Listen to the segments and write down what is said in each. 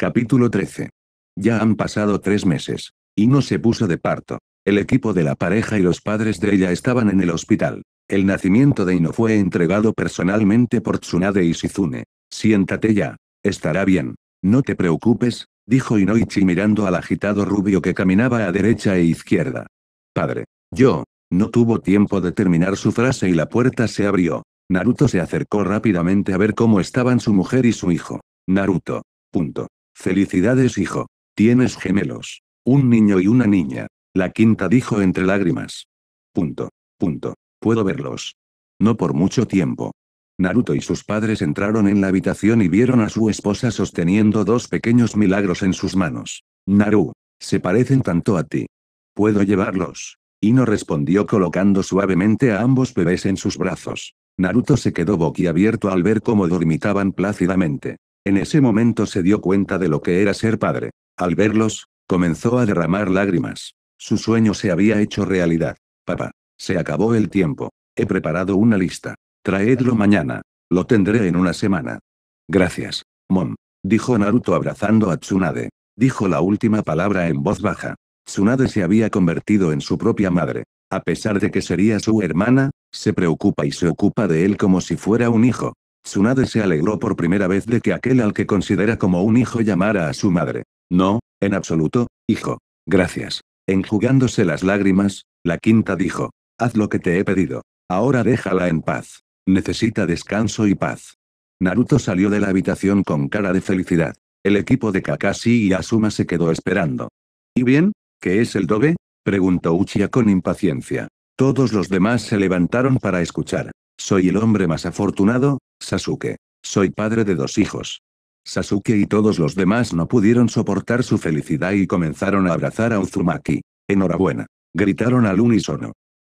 Capítulo 13. Ya han pasado tres meses. Ino se puso de parto. El equipo de la pareja y los padres de ella estaban en el hospital. El nacimiento de Ino fue entregado personalmente por Tsunade y Shizune. Siéntate ya. Estará bien. No te preocupes, dijo Inoichi mirando al agitado rubio que caminaba a derecha e izquierda. Padre. Yo. No tuvo tiempo de terminar su frase y la puerta se abrió. Naruto se acercó rápidamente a ver cómo estaban su mujer y su hijo. Naruto. Punto. Felicidades hijo. Tienes gemelos. Un niño y una niña. La quinta dijo entre lágrimas. Punto. Punto. Puedo verlos. No por mucho tiempo. Naruto y sus padres entraron en la habitación y vieron a su esposa sosteniendo dos pequeños milagros en sus manos. Naru. Se parecen tanto a ti. ¿Puedo llevarlos? Ino respondió colocando suavemente a ambos bebés en sus brazos. Naruto se quedó boquiabierto al ver cómo dormitaban plácidamente. En ese momento se dio cuenta de lo que era ser padre. Al verlos, comenzó a derramar lágrimas. Su sueño se había hecho realidad. Papá. Se acabó el tiempo. He preparado una lista. Traedlo mañana. Lo tendré en una semana. Gracias, Mom. Dijo Naruto abrazando a Tsunade. Dijo la última palabra en voz baja. Tsunade se había convertido en su propia madre. A pesar de que sería su hermana, se preocupa y se ocupa de él como si fuera un hijo. Tsunade se alegró por primera vez de que aquel al que considera como un hijo llamara a su madre. No, en absoluto, hijo. Gracias. Enjugándose las lágrimas, la quinta dijo. Haz lo que te he pedido. Ahora déjala en paz. Necesita descanso y paz. Naruto salió de la habitación con cara de felicidad. El equipo de Kakashi y Asuma se quedó esperando. ¿Y bien? ¿Qué es el dobe? preguntó Uchiha con impaciencia. Todos los demás se levantaron para escuchar. Soy el hombre más afortunado, Sasuke. Soy padre de dos hijos. Sasuke y todos los demás no pudieron soportar su felicidad y comenzaron a abrazar a Uzumaki. Enhorabuena. Gritaron al unísono.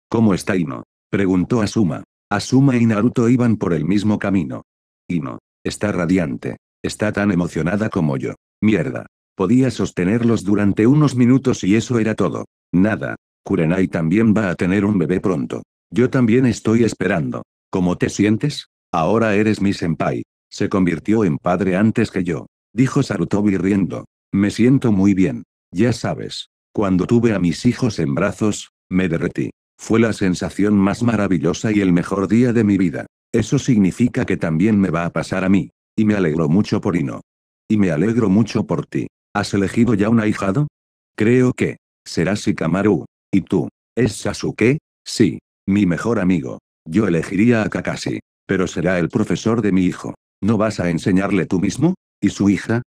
¿Cómo está Ino? preguntó Asuma. Asuma y Naruto iban por el mismo camino. Ino. Está radiante. Está tan emocionada como yo. Mierda. Podía sostenerlos durante unos minutos y eso era todo. Nada. Kurenai también va a tener un bebé pronto. Yo también estoy esperando. ¿Cómo te sientes? Ahora eres mi senpai. Se convirtió en padre antes que yo. Dijo Sarutobi riendo. Me siento muy bien. Ya sabes. Cuando tuve a mis hijos en brazos, me derretí. Fue la sensación más maravillosa y el mejor día de mi vida. Eso significa que también me va a pasar a mí. Y me alegro mucho por Ino. Y me alegro mucho por ti. ¿Has elegido ya un ahijado? Creo que. Será Shikamaru. ¿Y tú? ¿Es Sasuke? Sí. Mi mejor amigo. Yo elegiría a Kakashi. Pero será el profesor de mi hijo. ¿No vas a enseñarle tú mismo? ¿Y su hija?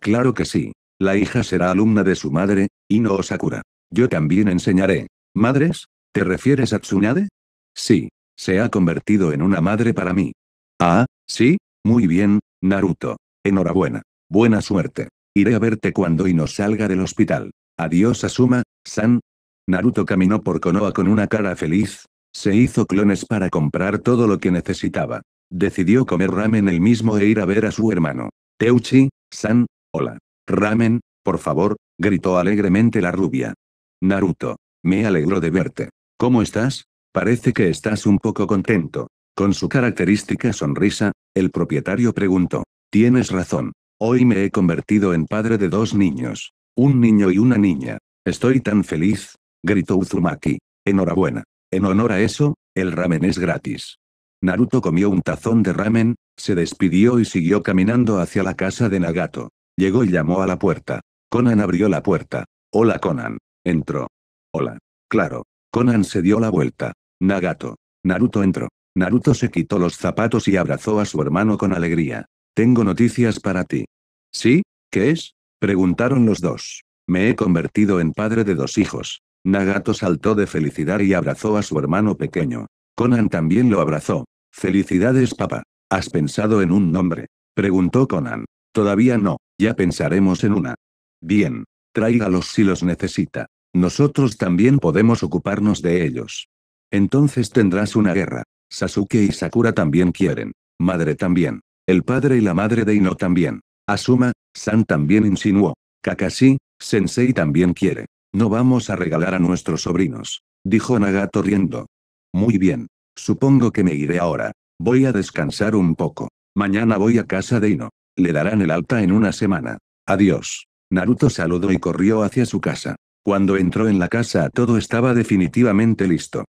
Claro que sí. La hija será alumna de su madre, Ino Osakura. Yo también enseñaré. ¿Madres? ¿Te refieres a Tsunade? Sí. Se ha convertido en una madre para mí. Ah, sí, muy bien, Naruto. Enhorabuena. Buena suerte. Iré a verte cuando Ino salga del hospital. Adiós Asuma, San. Naruto caminó por Konoha con una cara feliz. Se hizo clones para comprar todo lo que necesitaba. Decidió comer ramen el mismo e ir a ver a su hermano. Teuchi, San, hola. Ramen, por favor, gritó alegremente la rubia. Naruto. Me alegro de verte. ¿Cómo estás? Parece que estás un poco contento. Con su característica sonrisa, el propietario preguntó. Tienes razón. Hoy me he convertido en padre de dos niños. Un niño y una niña. Estoy tan feliz, gritó Uzumaki. Enhorabuena. En honor a eso, el ramen es gratis. Naruto comió un tazón de ramen, se despidió y siguió caminando hacia la casa de Nagato. Llegó y llamó a la puerta. Conan abrió la puerta. Hola Conan. Entró. Hola. Claro. Conan se dio la vuelta. Nagato. Naruto entró. Naruto se quitó los zapatos y abrazó a su hermano con alegría. Tengo noticias para ti. ¿Sí? ¿Qué es? Preguntaron los dos. Me he convertido en padre de dos hijos. Nagato saltó de felicidad y abrazó a su hermano pequeño. Conan también lo abrazó. Felicidades papá. ¿Has pensado en un nombre? Preguntó Conan. Todavía no, ya pensaremos en una. Bien. Tráigalos si los necesita. Nosotros también podemos ocuparnos de ellos. Entonces tendrás una guerra. Sasuke y Sakura también quieren. Madre también. El padre y la madre de Ino también. Asuma, San también insinuó. Kakashi, Sensei también quiere. No vamos a regalar a nuestros sobrinos. Dijo Nagato riendo. Muy bien. Supongo que me iré ahora. Voy a descansar un poco. Mañana voy a casa de Ino. Le darán el alta en una semana. Adiós. Naruto saludó y corrió hacia su casa. Cuando entró en la casa todo estaba definitivamente listo.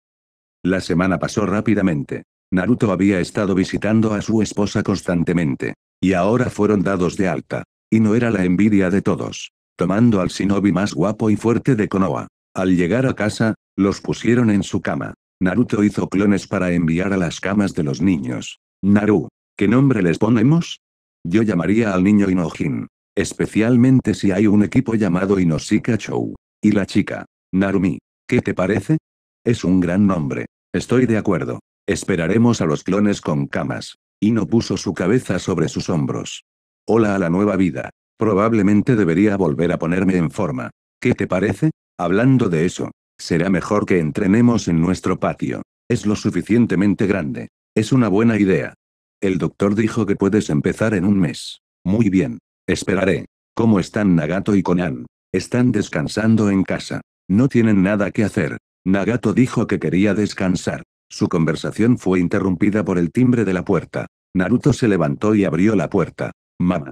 La semana pasó rápidamente. Naruto había estado visitando a su esposa constantemente. Y ahora fueron dados de alta. Y no era la envidia de todos. Tomando al shinobi más guapo y fuerte de Konoha. Al llegar a casa, los pusieron en su cama. Naruto hizo clones para enviar a las camas de los niños. Naru. ¿Qué nombre les ponemos? Yo llamaría al niño Inojin. Especialmente si hay un equipo llamado Inoshika Chou. Y la chica. Narumi. ¿Qué te parece? Es un gran nombre. Estoy de acuerdo. Esperaremos a los clones con camas. Ino puso su cabeza sobre sus hombros. Hola a la nueva vida. Probablemente debería volver a ponerme en forma. ¿Qué te parece? Hablando de eso, será mejor que entrenemos en nuestro patio. Es lo suficientemente grande. Es una buena idea. El doctor dijo que puedes empezar en un mes. Muy bien. Esperaré. ¿Cómo están Nagato y Conan? Están descansando en casa. No tienen nada que hacer. Nagato dijo que quería descansar. Su conversación fue interrumpida por el timbre de la puerta. Naruto se levantó y abrió la puerta. Mamá.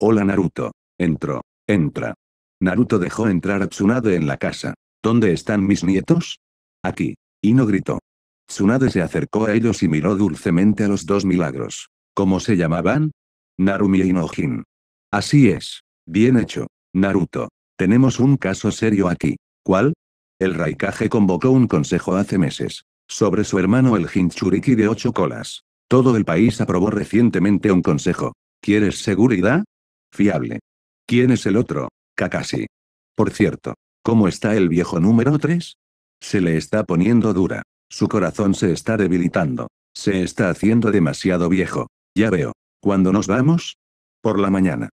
Hola Naruto. Entró. Entra. Naruto dejó entrar a Tsunade en la casa. ¿Dónde están mis nietos? Aquí. Ino gritó. Tsunade se acercó a ellos y miró dulcemente a los dos milagros. ¿Cómo se llamaban? Narumi y Inojin. Así es. Bien hecho. Naruto. Tenemos un caso serio aquí. ¿Cuál? El Raikage convocó un consejo hace meses. Sobre su hermano el Jinchuriki de ocho colas. Todo el país aprobó recientemente un consejo. ¿Quieres seguridad? Fiable. ¿Quién es el otro? Kakashi. Por cierto, ¿cómo está el viejo número 3? Se le está poniendo dura. Su corazón se está debilitando. Se está haciendo demasiado viejo. Ya veo. ¿Cuándo nos vamos? Por la mañana.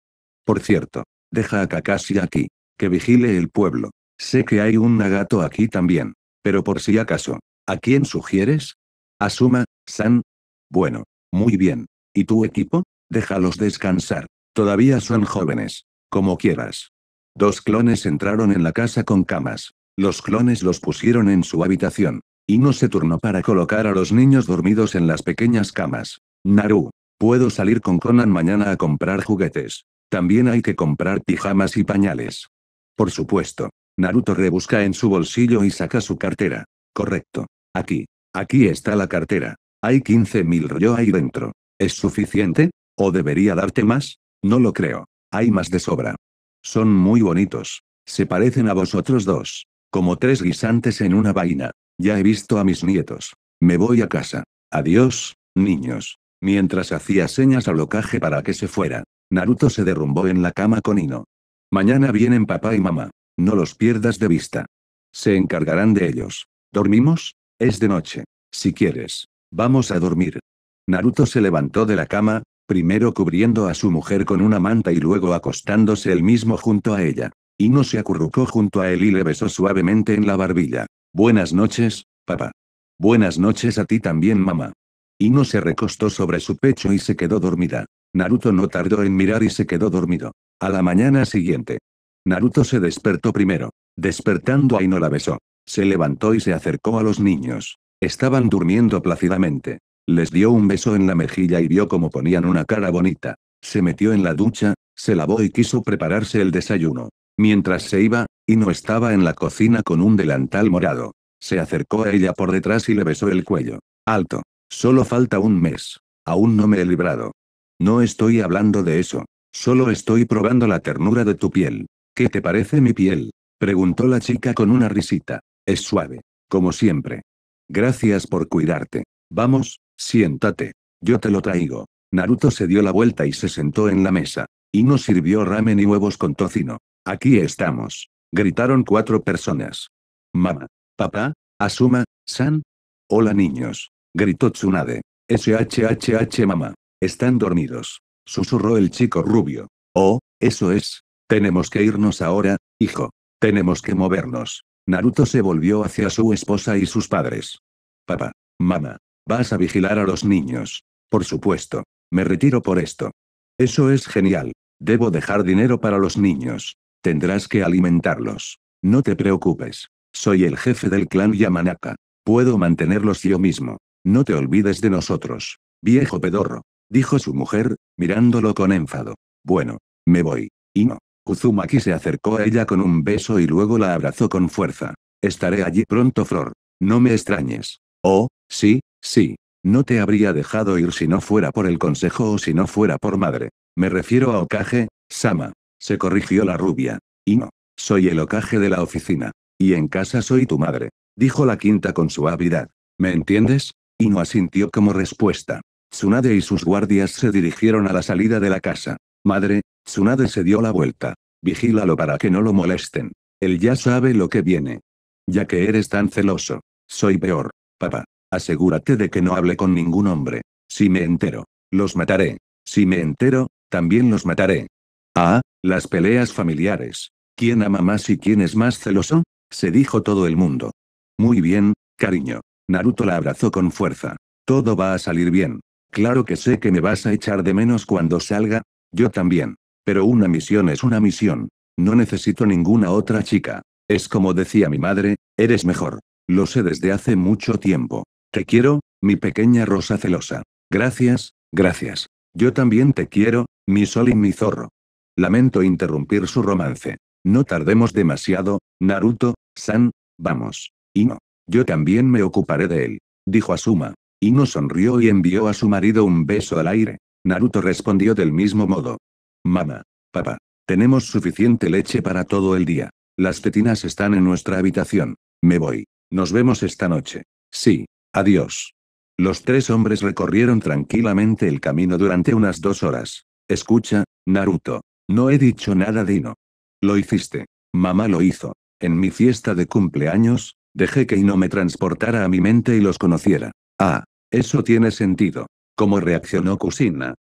Por cierto, deja a Kakashi aquí. Que vigile el pueblo. Sé que hay un Nagato aquí también. Pero por si acaso. ¿A quién sugieres? Asuma, San. Bueno. Muy bien. ¿Y tu equipo? Déjalos descansar. Todavía son jóvenes. Como quieras. Dos clones entraron en la casa con camas. Los clones los pusieron en su habitación. Y no se turnó para colocar a los niños dormidos en las pequeñas camas. Naru. Puedo salir con Conan mañana a comprar juguetes. También hay que comprar pijamas y pañales. Por supuesto. Naruto rebusca en su bolsillo y saca su cartera. Correcto. Aquí. Aquí está la cartera. Hay 15.000 ryo ahí dentro. ¿Es suficiente? ¿O debería darte más? No lo creo. Hay más de sobra. Son muy bonitos. Se parecen a vosotros dos. Como tres guisantes en una vaina. Ya he visto a mis nietos. Me voy a casa. Adiós, niños. Mientras hacía señas al locaje para que se fuera, Naruto se derrumbó en la cama con Ino. Mañana vienen papá y mamá. No los pierdas de vista. Se encargarán de ellos. ¿Dormimos? Es de noche. Si quieres. Vamos a dormir. Naruto se levantó de la cama, primero cubriendo a su mujer con una manta y luego acostándose él mismo junto a ella. Ino se acurrucó junto a él y le besó suavemente en la barbilla. Buenas noches, papá. Buenas noches a ti también, mamá. Ino se recostó sobre su pecho y se quedó dormida. Naruto no tardó en mirar y se quedó dormido. A la mañana siguiente. Naruto se despertó primero. Despertando a Ino la besó. Se levantó y se acercó a los niños. Estaban durmiendo plácidamente. Les dio un beso en la mejilla y vio cómo ponían una cara bonita. Se metió en la ducha, se lavó y quiso prepararse el desayuno. Mientras se iba, no estaba en la cocina con un delantal morado. Se acercó a ella por detrás y le besó el cuello. Alto. Solo falta un mes. Aún no me he librado. No estoy hablando de eso. Solo estoy probando la ternura de tu piel. ¿Qué te parece mi piel? Preguntó la chica con una risita. Es suave. Como siempre. Gracias por cuidarte. Vamos, Siéntate. Yo te lo traigo. Naruto se dio la vuelta y se sentó en la mesa. Y nos sirvió ramen y huevos con tocino. Aquí estamos. Gritaron cuatro personas. Mamá. Papá. Asuma. San. Hola niños. Gritó Tsunade. SHHH mamá. Están dormidos. Susurró el chico rubio. Oh, eso es. Tenemos que irnos ahora, hijo. Tenemos que movernos. Naruto se volvió hacia su esposa y sus padres. Papá. Mamá. Vas a vigilar a los niños. Por supuesto. Me retiro por esto. Eso es genial. Debo dejar dinero para los niños. Tendrás que alimentarlos. No te preocupes. Soy el jefe del clan Yamanaka. Puedo mantenerlos yo mismo. No te olvides de nosotros. Viejo pedorro. Dijo su mujer, mirándolo con enfado. Bueno, me voy. Y no. Uzumaki se acercó a ella con un beso y luego la abrazó con fuerza. Estaré allí pronto, Flor. No me extrañes. Oh, sí, sí. No te habría dejado ir si no fuera por el consejo o si no fuera por madre. Me refiero a Okage, Sama. Se corrigió la rubia. Y no. Soy el Okage de la oficina. Y en casa soy tu madre. Dijo la quinta con suavidad. ¿Me entiendes? Y no asintió como respuesta. Tsunade y sus guardias se dirigieron a la salida de la casa. Madre, Tsunade se dio la vuelta. Vigílalo para que no lo molesten. Él ya sabe lo que viene. Ya que eres tan celoso. Soy peor. Papá. Asegúrate de que no hable con ningún hombre. Si me entero. Los mataré. Si me entero, también los mataré. Ah, las peleas familiares. ¿Quién ama más y quién es más celoso? Se dijo todo el mundo. Muy bien, cariño. Naruto la abrazó con fuerza. Todo va a salir bien. Claro que sé que me vas a echar de menos cuando salga. Yo también. Pero una misión es una misión. No necesito ninguna otra chica. Es como decía mi madre, eres mejor. Lo sé desde hace mucho tiempo. Te quiero, mi pequeña rosa celosa. Gracias, gracias. Yo también te quiero, mi sol y mi zorro. Lamento interrumpir su romance. No tardemos demasiado, Naruto, San, vamos. Y no. Yo también me ocuparé de él. Dijo Asuma. Ino sonrió y envió a su marido un beso al aire. Naruto respondió del mismo modo. Mamá. Papá. Tenemos suficiente leche para todo el día. Las tetinas están en nuestra habitación. Me voy. Nos vemos esta noche. Sí. Adiós. Los tres hombres recorrieron tranquilamente el camino durante unas dos horas. Escucha, Naruto. No he dicho nada Dino. Lo hiciste. Mamá lo hizo. En mi fiesta de cumpleaños, dejé que Ino me transportara a mi mente y los conociera. Ah, eso tiene sentido. ¿Cómo reaccionó Kusina?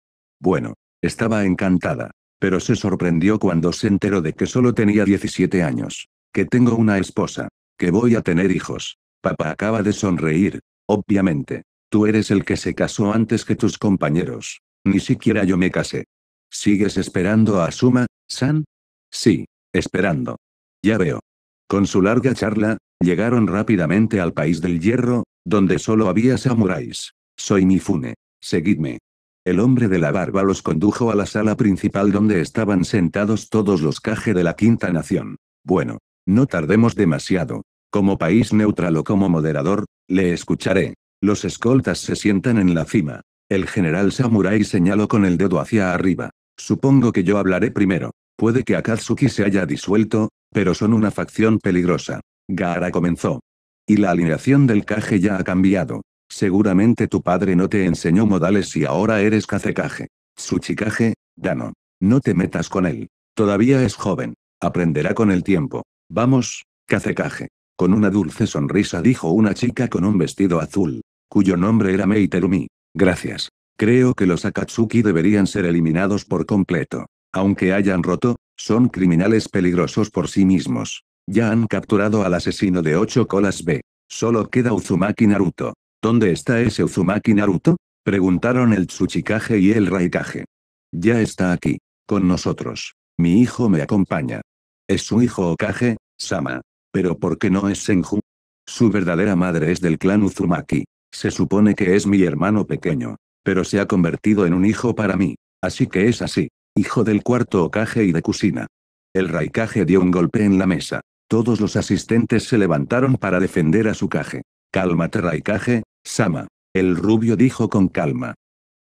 Bueno, estaba encantada. Pero se sorprendió cuando se enteró de que solo tenía 17 años. Que tengo una esposa. Que voy a tener hijos. Papá acaba de sonreír. Obviamente. Tú eres el que se casó antes que tus compañeros. Ni siquiera yo me casé. ¿Sigues esperando a Asuma, San? Sí, esperando. Ya veo. Con su larga charla, llegaron rápidamente al país del hierro, donde solo había samuráis. Soy Mifune. Seguidme. El hombre de la barba los condujo a la sala principal donde estaban sentados todos los caje de la quinta nación. Bueno, no tardemos demasiado. Como país neutral o como moderador, le escucharé. Los escoltas se sientan en la cima. El general Samurai señaló con el dedo hacia arriba. Supongo que yo hablaré primero. Puede que Akatsuki se haya disuelto, pero son una facción peligrosa. Gaara comenzó. Y la alineación del Kage ya ha cambiado. Seguramente tu padre no te enseñó modales y ahora eres Kazekage. Tsuchikage, Dano. No te metas con él. Todavía es joven. Aprenderá con el tiempo. Vamos, Kazekage. Con una dulce sonrisa dijo una chica con un vestido azul, cuyo nombre era Meiterumi. Gracias. Creo que los Akatsuki deberían ser eliminados por completo. Aunque hayan roto, son criminales peligrosos por sí mismos. Ya han capturado al asesino de ocho colas B. Solo queda Uzumaki Naruto. ¿Dónde está ese Uzumaki Naruto? Preguntaron el Tsuchikage y el Raikage. Ya está aquí. Con nosotros. Mi hijo me acompaña. ¿Es su hijo Okage, Sama? Pero ¿por qué no es Senju? Su verdadera madre es del clan Uzumaki. Se supone que es mi hermano pequeño. Pero se ha convertido en un hijo para mí. Así que es así. Hijo del cuarto Okage y de Kusina. El Raikage dio un golpe en la mesa. Todos los asistentes se levantaron para defender a su Kage. Cálmate Raikage, Sama. El rubio dijo con calma.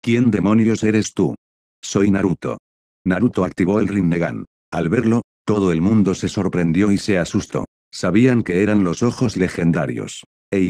¿Quién demonios eres tú? Soy Naruto. Naruto activó el Rinnegan. Al verlo, todo el mundo se sorprendió y se asustó. Sabían que eran los ojos legendarios. E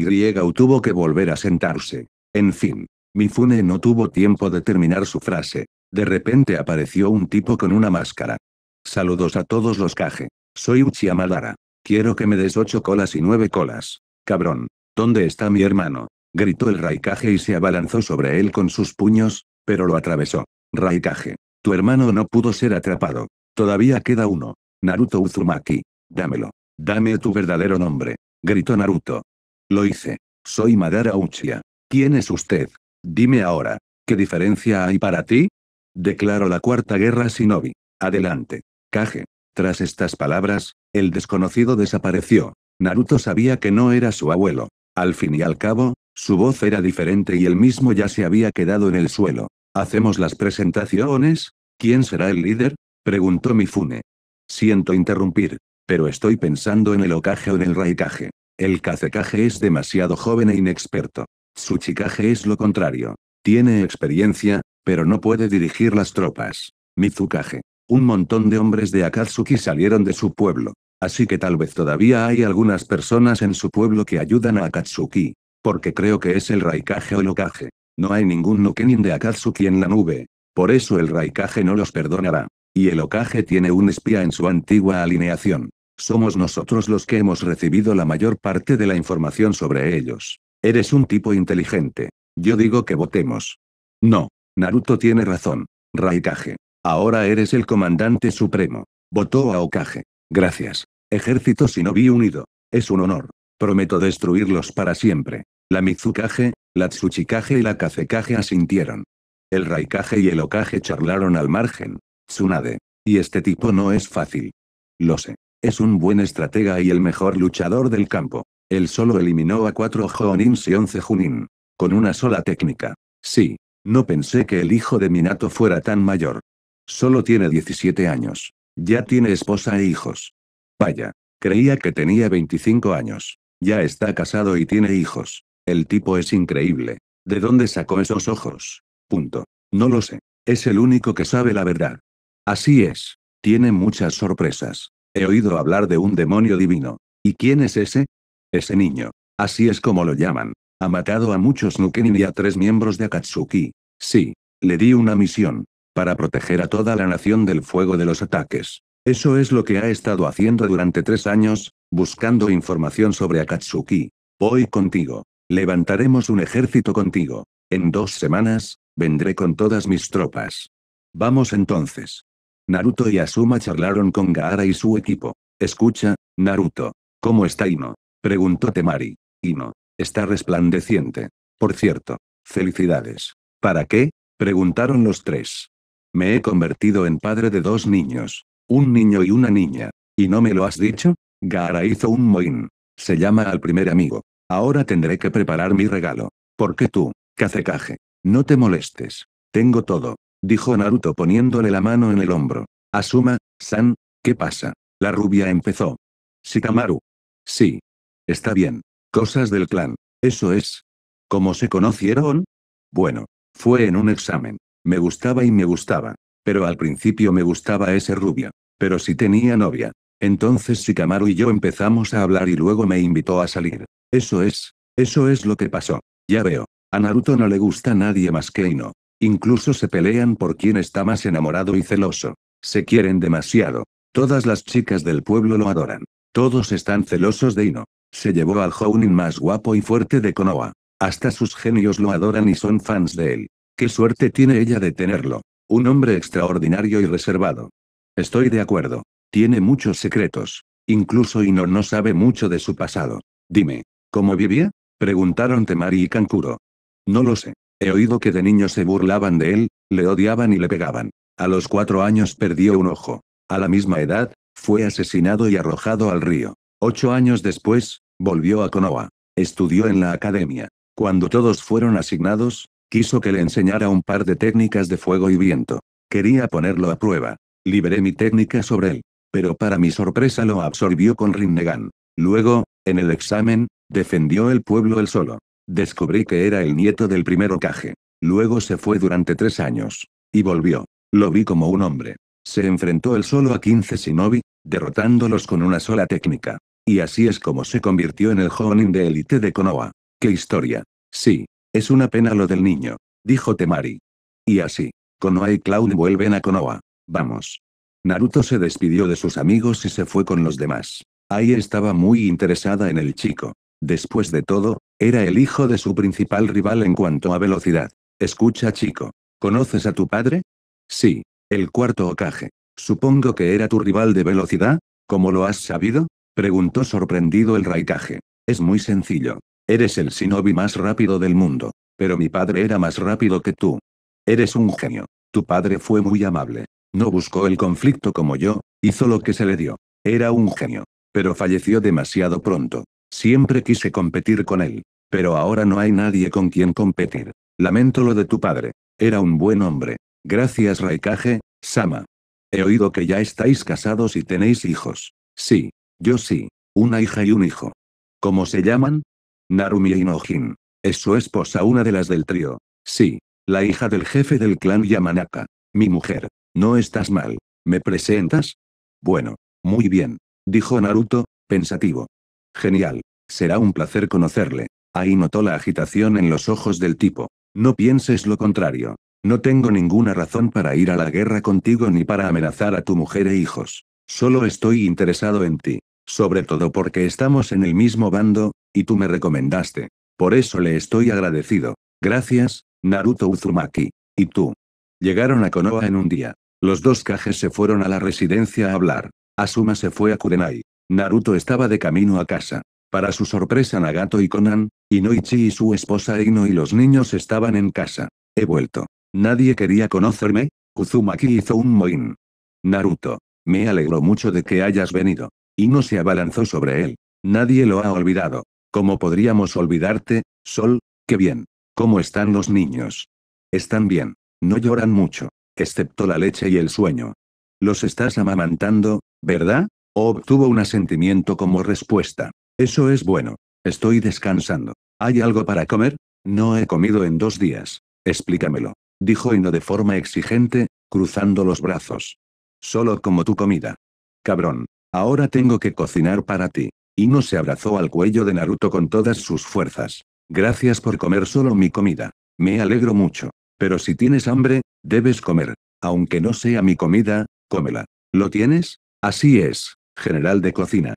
tuvo que volver a sentarse. En fin. Mifune no tuvo tiempo de terminar su frase. De repente apareció un tipo con una máscara. Saludos a todos los Kage. Soy Uchiha Madara. Quiero que me des ocho colas y nueve colas. Cabrón. ¿Dónde está mi hermano? Gritó el Raikage y se abalanzó sobre él con sus puños, pero lo atravesó. Raikage. Tu hermano no pudo ser atrapado. Todavía queda uno. Naruto Uzumaki. Dámelo. Dame tu verdadero nombre. Gritó Naruto. Lo hice. Soy Madara Uchiha. ¿Quién es usted? Dime ahora. ¿Qué diferencia hay para ti? Declaro la cuarta guerra Shinobi. Adelante. Kage. Tras estas palabras, el desconocido desapareció. Naruto sabía que no era su abuelo. Al fin y al cabo, su voz era diferente y él mismo ya se había quedado en el suelo. ¿Hacemos las presentaciones? ¿Quién será el líder? preguntó Mifune. Siento interrumpir. Pero estoy pensando en el Okage o en el Raikage. El Kazekage es demasiado joven e inexperto. Tsuchikage es lo contrario. Tiene experiencia, pero no puede dirigir las tropas. Mizukage. Un montón de hombres de Akatsuki salieron de su pueblo. Así que tal vez todavía hay algunas personas en su pueblo que ayudan a Akatsuki. Porque creo que es el Raikage o el Okage. No hay ningún Nukenin de Akatsuki en la nube. Por eso el Raikage no los perdonará. Y el Okage tiene un espía en su antigua alineación. Somos nosotros los que hemos recibido la mayor parte de la información sobre ellos. Eres un tipo inteligente. Yo digo que votemos. No. Naruto tiene razón. Raikage. Ahora eres el comandante supremo. Votó a Okage. Gracias. Ejército Shinobi unido. Es un honor. Prometo destruirlos para siempre. La Mizukage, la Tsuchikage y la Kazekage asintieron. El Raikage y el Okage charlaron al margen. Tsunade. Y este tipo no es fácil. Lo sé. Es un buen estratega y el mejor luchador del campo. Él solo eliminó a cuatro Joonins y once Junin. Con una sola técnica. Sí. No pensé que el hijo de Minato fuera tan mayor. Solo tiene 17 años. Ya tiene esposa e hijos. Vaya. Creía que tenía 25 años. Ya está casado y tiene hijos. El tipo es increíble. ¿De dónde sacó esos ojos? Punto. No lo sé. Es el único que sabe la verdad. Así es. Tiene muchas sorpresas. He oído hablar de un demonio divino. ¿Y quién es ese? Ese niño. Así es como lo llaman. Ha matado a muchos Nukenin y a tres miembros de Akatsuki. Sí. Le di una misión. Para proteger a toda la nación del fuego de los ataques. Eso es lo que ha estado haciendo durante tres años, buscando información sobre Akatsuki. Voy contigo. Levantaremos un ejército contigo. En dos semanas, vendré con todas mis tropas. Vamos entonces. Naruto y Asuma charlaron con Gaara y su equipo. Escucha, Naruto. ¿Cómo está Ino? Preguntó Temari. Ino. Está resplandeciente. Por cierto. Felicidades. ¿Para qué? Preguntaron los tres. Me he convertido en padre de dos niños. Un niño y una niña. ¿Y no me lo has dicho? Gaara hizo un moín. Se llama al primer amigo. Ahora tendré que preparar mi regalo. ¿Por qué tú, Kazekage? No te molestes. Tengo todo dijo Naruto poniéndole la mano en el hombro. Asuma, San, ¿qué pasa? La rubia empezó. Shikamaru. Sí. Está bien. Cosas del clan. Eso es. ¿Cómo se conocieron? Bueno. Fue en un examen. Me gustaba y me gustaba. Pero al principio me gustaba ese rubio. Pero si tenía novia. Entonces Shikamaru y yo empezamos a hablar y luego me invitó a salir. Eso es. Eso es lo que pasó. Ya veo. A Naruto no le gusta nadie más que Ino. Incluso se pelean por quién está más enamorado y celoso. Se quieren demasiado. Todas las chicas del pueblo lo adoran. Todos están celosos de Ino. Se llevó al Jounin más guapo y fuerte de Konoha. Hasta sus genios lo adoran y son fans de él. Qué suerte tiene ella de tenerlo. Un hombre extraordinario y reservado. Estoy de acuerdo. Tiene muchos secretos. Incluso Ino no sabe mucho de su pasado. Dime, ¿cómo vivía? Preguntaron Temari y Kankuro. No lo sé. He oído que de niño se burlaban de él, le odiaban y le pegaban. A los cuatro años perdió un ojo. A la misma edad, fue asesinado y arrojado al río. Ocho años después, volvió a Konoha. Estudió en la academia. Cuando todos fueron asignados, quiso que le enseñara un par de técnicas de fuego y viento. Quería ponerlo a prueba. Liberé mi técnica sobre él. Pero para mi sorpresa lo absorbió con Rinnegan. Luego, en el examen, defendió el pueblo él solo. Descubrí que era el nieto del primer Okage. Luego se fue durante tres años. Y volvió. Lo vi como un hombre. Se enfrentó él solo a 15 shinobi, derrotándolos con una sola técnica. Y así es como se convirtió en el Jonin de élite de Konoha. ¡Qué historia! Sí. Es una pena lo del niño. Dijo Temari. Y así. Konoha y Cloud vuelven a Konoha. Vamos. Naruto se despidió de sus amigos y se fue con los demás. Ahí estaba muy interesada en el chico. Después de todo, era el hijo de su principal rival en cuanto a velocidad. Escucha chico. ¿Conoces a tu padre? Sí. El cuarto Okage. Supongo que era tu rival de velocidad, ¿cómo lo has sabido? Preguntó sorprendido el Raikage. Es muy sencillo. Eres el shinobi más rápido del mundo. Pero mi padre era más rápido que tú. Eres un genio. Tu padre fue muy amable. No buscó el conflicto como yo, hizo lo que se le dio. Era un genio. Pero falleció demasiado pronto. Siempre quise competir con él. Pero ahora no hay nadie con quien competir. Lamento lo de tu padre. Era un buen hombre. Gracias Raikage, Sama. He oído que ya estáis casados y tenéis hijos. Sí. Yo sí. Una hija y un hijo. ¿Cómo se llaman? Narumi y Nojin. Es su esposa una de las del trío. Sí. La hija del jefe del clan Yamanaka. Mi mujer. No estás mal. ¿Me presentas? Bueno. Muy bien. Dijo Naruto, pensativo. Genial. Será un placer conocerle. Ahí notó la agitación en los ojos del tipo. No pienses lo contrario. No tengo ninguna razón para ir a la guerra contigo ni para amenazar a tu mujer e hijos. Solo estoy interesado en ti. Sobre todo porque estamos en el mismo bando, y tú me recomendaste. Por eso le estoy agradecido. Gracias, Naruto Uzumaki. ¿Y tú? Llegaron a Konoha en un día. Los dos cajes se fueron a la residencia a hablar. Asuma se fue a Kurenai. Naruto estaba de camino a casa. Para su sorpresa Nagato y Conan, Inoichi y su esposa Eino y los niños estaban en casa. He vuelto. Nadie quería conocerme, Uzumaki hizo un moín. Naruto. Me alegro mucho de que hayas venido. Ino se abalanzó sobre él. Nadie lo ha olvidado. ¿Cómo podríamos olvidarte, Sol? Qué bien. ¿Cómo están los niños? Están bien. No lloran mucho. Excepto la leche y el sueño. Los estás amamantando, ¿verdad? Obtuvo un asentimiento como respuesta. Eso es bueno. Estoy descansando. ¿Hay algo para comer? No he comido en dos días. Explícamelo dijo Ino de forma exigente, cruzando los brazos. Solo como tu comida. Cabrón. Ahora tengo que cocinar para ti. Ino se abrazó al cuello de Naruto con todas sus fuerzas. Gracias por comer solo mi comida. Me alegro mucho. Pero si tienes hambre, debes comer. Aunque no sea mi comida, cómela. ¿Lo tienes? Así es, general de cocina.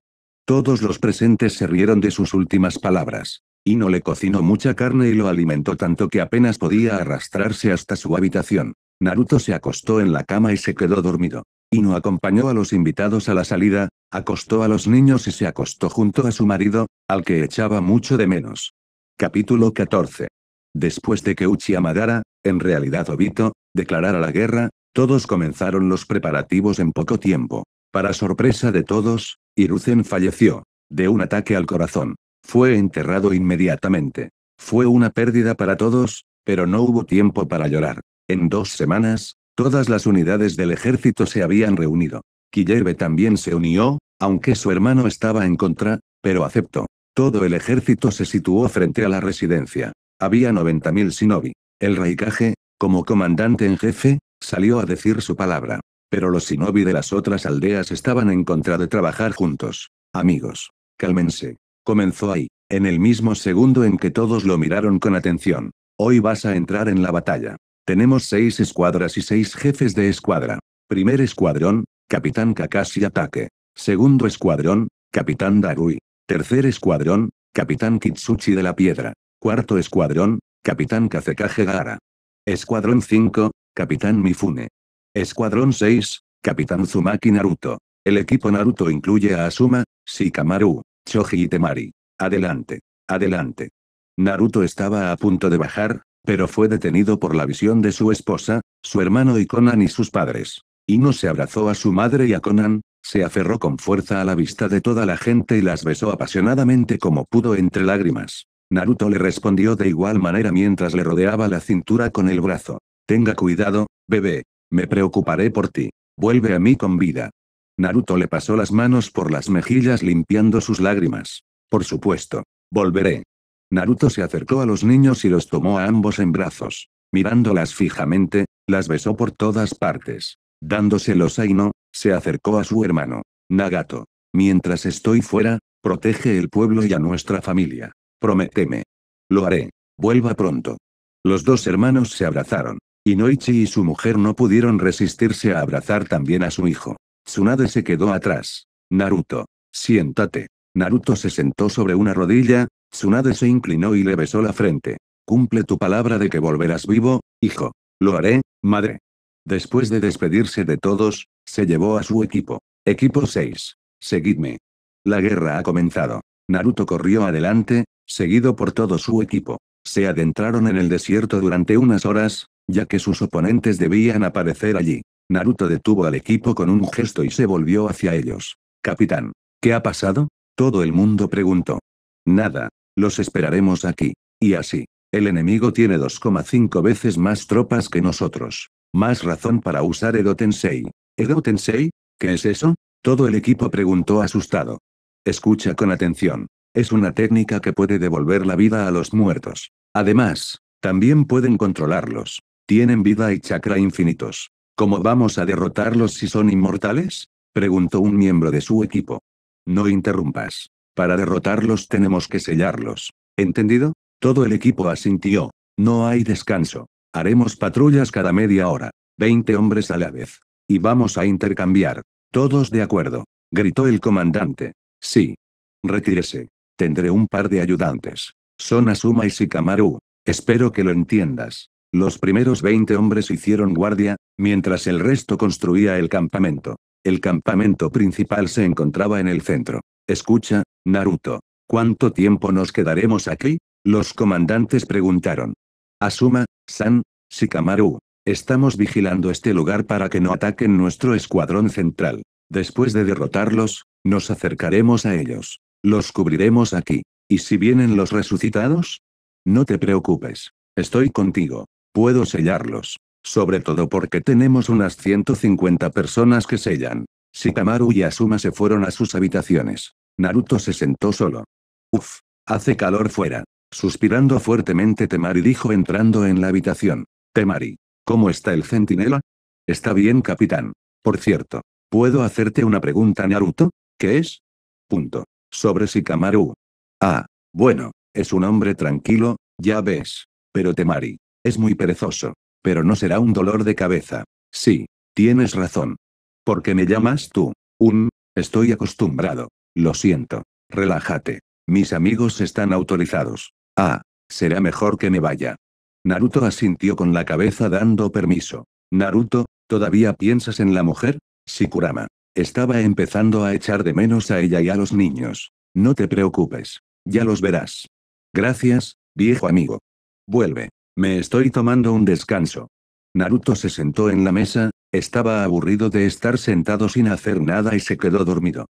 Todos los presentes se rieron de sus últimas palabras. Ino le cocinó mucha carne y lo alimentó tanto que apenas podía arrastrarse hasta su habitación. Naruto se acostó en la cama y se quedó dormido. Ino acompañó a los invitados a la salida, acostó a los niños y se acostó junto a su marido, al que echaba mucho de menos. Capítulo 14. Después de que Uchiha Madara, en realidad Obito, declarara la guerra, todos comenzaron los preparativos en poco tiempo. Para sorpresa de todos, Hiruzen falleció. De un ataque al corazón. Fue enterrado inmediatamente. Fue una pérdida para todos, pero no hubo tiempo para llorar. En dos semanas, todas las unidades del ejército se habían reunido. Killerbe también se unió, aunque su hermano estaba en contra, pero aceptó. Todo el ejército se situó frente a la residencia. Había 90.000 shinobi. El Raikage, como comandante en jefe, salió a decir su palabra. Pero los shinobi de las otras aldeas estaban en contra de trabajar juntos. Amigos. Cálmense. Comenzó ahí, en el mismo segundo en que todos lo miraron con atención. Hoy vas a entrar en la batalla. Tenemos seis escuadras y seis jefes de escuadra. Primer escuadrón, Capitán Kakashi Ataque. Segundo escuadrón, Capitán Darui. Tercer escuadrón, Capitán Kitsuchi de la Piedra. Cuarto escuadrón, Capitán Kazekage Gara. Escuadrón 5, Capitán Mifune. Escuadrón 6, Capitán Zumaki Naruto. El equipo Naruto incluye a Asuma, Shikamaru, Choji y Temari. Adelante. Adelante. Naruto estaba a punto de bajar, pero fue detenido por la visión de su esposa, su hermano y Conan y sus padres. Ino se abrazó a su madre y a Conan, se aferró con fuerza a la vista de toda la gente y las besó apasionadamente como pudo entre lágrimas. Naruto le respondió de igual manera mientras le rodeaba la cintura con el brazo. Tenga cuidado, bebé. Me preocuparé por ti. Vuelve a mí con vida. Naruto le pasó las manos por las mejillas limpiando sus lágrimas. Por supuesto. Volveré. Naruto se acercó a los niños y los tomó a ambos en brazos. Mirándolas fijamente, las besó por todas partes. Dándoselos a Ino, se acercó a su hermano. Nagato. Mientras estoy fuera, protege el pueblo y a nuestra familia. Prométeme. Lo haré. Vuelva pronto. Los dos hermanos se abrazaron. Inoichi y su mujer no pudieron resistirse a abrazar también a su hijo. Tsunade se quedó atrás. Naruto. Siéntate. Naruto se sentó sobre una rodilla, Tsunade se inclinó y le besó la frente. Cumple tu palabra de que volverás vivo, hijo. Lo haré, madre. Después de despedirse de todos, se llevó a su equipo. Equipo 6. Seguidme. La guerra ha comenzado. Naruto corrió adelante, seguido por todo su equipo. Se adentraron en el desierto durante unas horas, ya que sus oponentes debían aparecer allí. Naruto detuvo al equipo con un gesto y se volvió hacia ellos. Capitán. ¿Qué ha pasado? Todo el mundo preguntó. Nada. Los esperaremos aquí. Y así. El enemigo tiene 2,5 veces más tropas que nosotros. Más razón para usar Edo Tensei. ¿Edo Tensei? ¿Qué es eso? Todo el equipo preguntó asustado. Escucha con atención. Es una técnica que puede devolver la vida a los muertos. Además, también pueden controlarlos. Tienen vida y chakra infinitos. ¿Cómo vamos a derrotarlos si son inmortales? Preguntó un miembro de su equipo. No interrumpas. Para derrotarlos tenemos que sellarlos. ¿Entendido? Todo el equipo asintió. No hay descanso. Haremos patrullas cada media hora. Veinte hombres a la vez. Y vamos a intercambiar. Todos de acuerdo. Gritó el comandante. Sí. Retírese. Tendré un par de ayudantes. Son Asuma y Shikamaru. Espero que lo entiendas. Los primeros 20 hombres hicieron guardia, mientras el resto construía el campamento. El campamento principal se encontraba en el centro. Escucha, Naruto. ¿Cuánto tiempo nos quedaremos aquí? Los comandantes preguntaron. Asuma, San, Shikamaru. Estamos vigilando este lugar para que no ataquen nuestro escuadrón central. Después de derrotarlos, nos acercaremos a ellos. Los cubriremos aquí. ¿Y si vienen los resucitados? No te preocupes. Estoy contigo. Puedo sellarlos. Sobre todo porque tenemos unas 150 personas que sellan. Shikamaru y Asuma se fueron a sus habitaciones. Naruto se sentó solo. Uf, hace calor fuera. Suspirando fuertemente Temari dijo entrando en la habitación. Temari, ¿cómo está el centinela? Está bien capitán. Por cierto, ¿puedo hacerte una pregunta Naruto? ¿Qué es? Punto. Sobre Shikamaru. Ah, bueno, es un hombre tranquilo, ya ves. Pero Temari, es muy perezoso. Pero no será un dolor de cabeza. Sí, tienes razón. ¿Por qué me llamas tú? Un, estoy acostumbrado. Lo siento. Relájate. Mis amigos están autorizados. Ah, será mejor que me vaya. Naruto asintió con la cabeza dando permiso. Naruto, ¿todavía piensas en la mujer? Shikurama. Estaba empezando a echar de menos a ella y a los niños. No te preocupes. Ya los verás. Gracias, viejo amigo. Vuelve. Me estoy tomando un descanso. Naruto se sentó en la mesa, estaba aburrido de estar sentado sin hacer nada y se quedó dormido.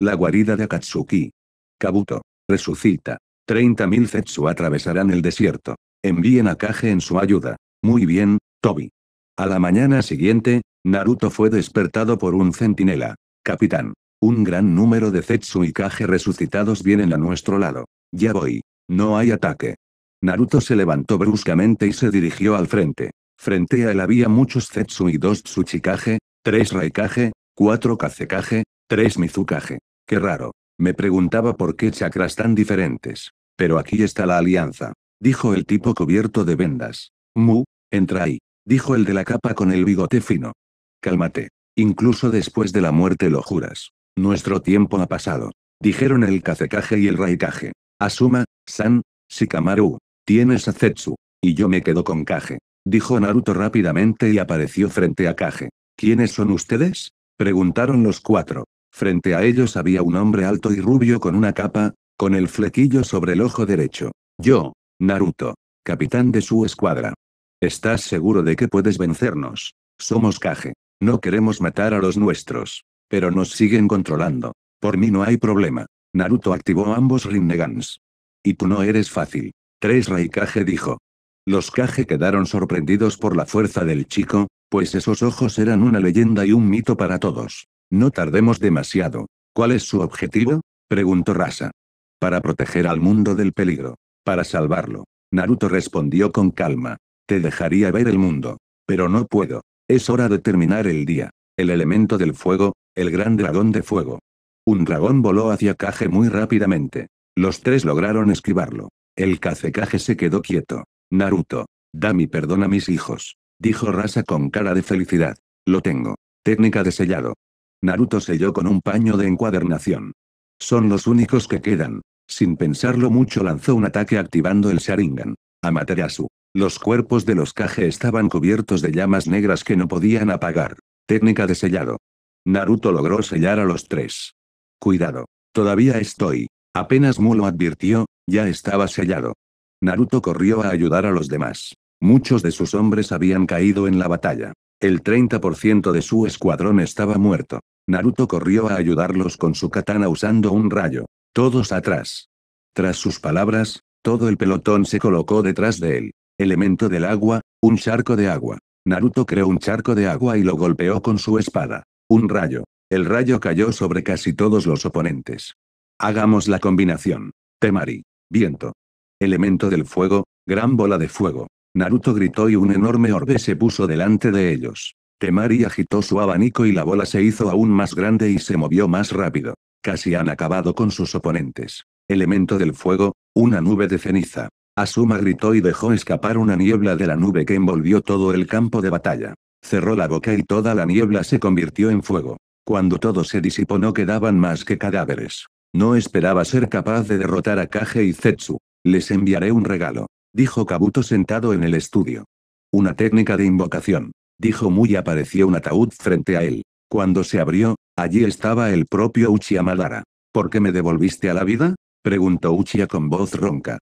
La guarida de Akatsuki. Kabuto. Resucita. 30.000 Zetsu atravesarán el desierto. Envíen a Kage en su ayuda. Muy bien, Tobi. A la mañana siguiente, Naruto fue despertado por un centinela. Capitán. Un gran número de Zetsu y Kage resucitados vienen a nuestro lado. Ya voy. No hay ataque. Naruto se levantó bruscamente y se dirigió al frente. Frente a él había muchos Zetsu y dos Tsuchikage, tres Raikage, cuatro Kazekage, tres Mizukage. Qué raro. Me preguntaba por qué chakras tan diferentes. Pero aquí está la alianza. Dijo el tipo cubierto de vendas. Mu, entra ahí. Dijo el de la capa con el bigote fino. Cálmate. Incluso después de la muerte lo juras. Nuestro tiempo ha pasado. Dijeron el Kazekage y el Raikage. Asuma, San, Shikamaru, Tienes a Zetsu. Y yo me quedo con Kage. Dijo Naruto rápidamente y apareció frente a Kage. ¿Quiénes son ustedes? Preguntaron los cuatro. Frente a ellos había un hombre alto y rubio con una capa, con el flequillo sobre el ojo derecho. Yo, Naruto, capitán de su escuadra. ¿Estás seguro de que puedes vencernos? Somos Kage. No queremos matar a los nuestros. Pero nos siguen controlando. Por mí no hay problema. Naruto activó ambos Rinnegans. Y tú no eres fácil. Tres Raikage dijo. Los Kage quedaron sorprendidos por la fuerza del chico, pues esos ojos eran una leyenda y un mito para todos. No tardemos demasiado. ¿Cuál es su objetivo? preguntó Rasa. Para proteger al mundo del peligro. Para salvarlo. Naruto respondió con calma. Te dejaría ver el mundo. Pero no puedo. Es hora de terminar el día. El elemento del fuego, el gran dragón de fuego. Un dragón voló hacia Kage muy rápidamente. Los tres lograron esquivarlo. El Kazekage se quedó quieto. Naruto. Da mi perdón a mis hijos. Dijo Rasa con cara de felicidad. Lo tengo. Técnica de sellado. Naruto selló con un paño de encuadernación. Son los únicos que quedan. Sin pensarlo mucho lanzó un ataque activando el Sharingan. Amaterasu. Los cuerpos de los Kage estaban cubiertos de llamas negras que no podían apagar. Técnica de sellado. Naruto logró sellar a los tres. Cuidado. Todavía estoy. Apenas Mu lo advirtió, ya estaba sellado. Naruto corrió a ayudar a los demás. Muchos de sus hombres habían caído en la batalla. El 30% de su escuadrón estaba muerto. Naruto corrió a ayudarlos con su katana usando un rayo. Todos atrás. Tras sus palabras, todo el pelotón se colocó detrás de él. Elemento del agua, un charco de agua. Naruto creó un charco de agua y lo golpeó con su espada. Un rayo. El rayo cayó sobre casi todos los oponentes. Hagamos la combinación. Temari. Viento. Elemento del fuego, gran bola de fuego. Naruto gritó y un enorme orbe se puso delante de ellos. Temari agitó su abanico y la bola se hizo aún más grande y se movió más rápido. Casi han acabado con sus oponentes. Elemento del fuego, una nube de ceniza. Asuma gritó y dejó escapar una niebla de la nube que envolvió todo el campo de batalla. Cerró la boca y toda la niebla se convirtió en fuego. Cuando todo se disipó no quedaban más que cadáveres. No esperaba ser capaz de derrotar a Kage y Zetsu. Les enviaré un regalo. Dijo Kabuto sentado en el estudio. Una técnica de invocación. Dijo muy apareció un ataúd frente a él. Cuando se abrió, allí estaba el propio Uchiha Madara. ¿Por qué me devolviste a la vida? Preguntó Uchiha con voz ronca.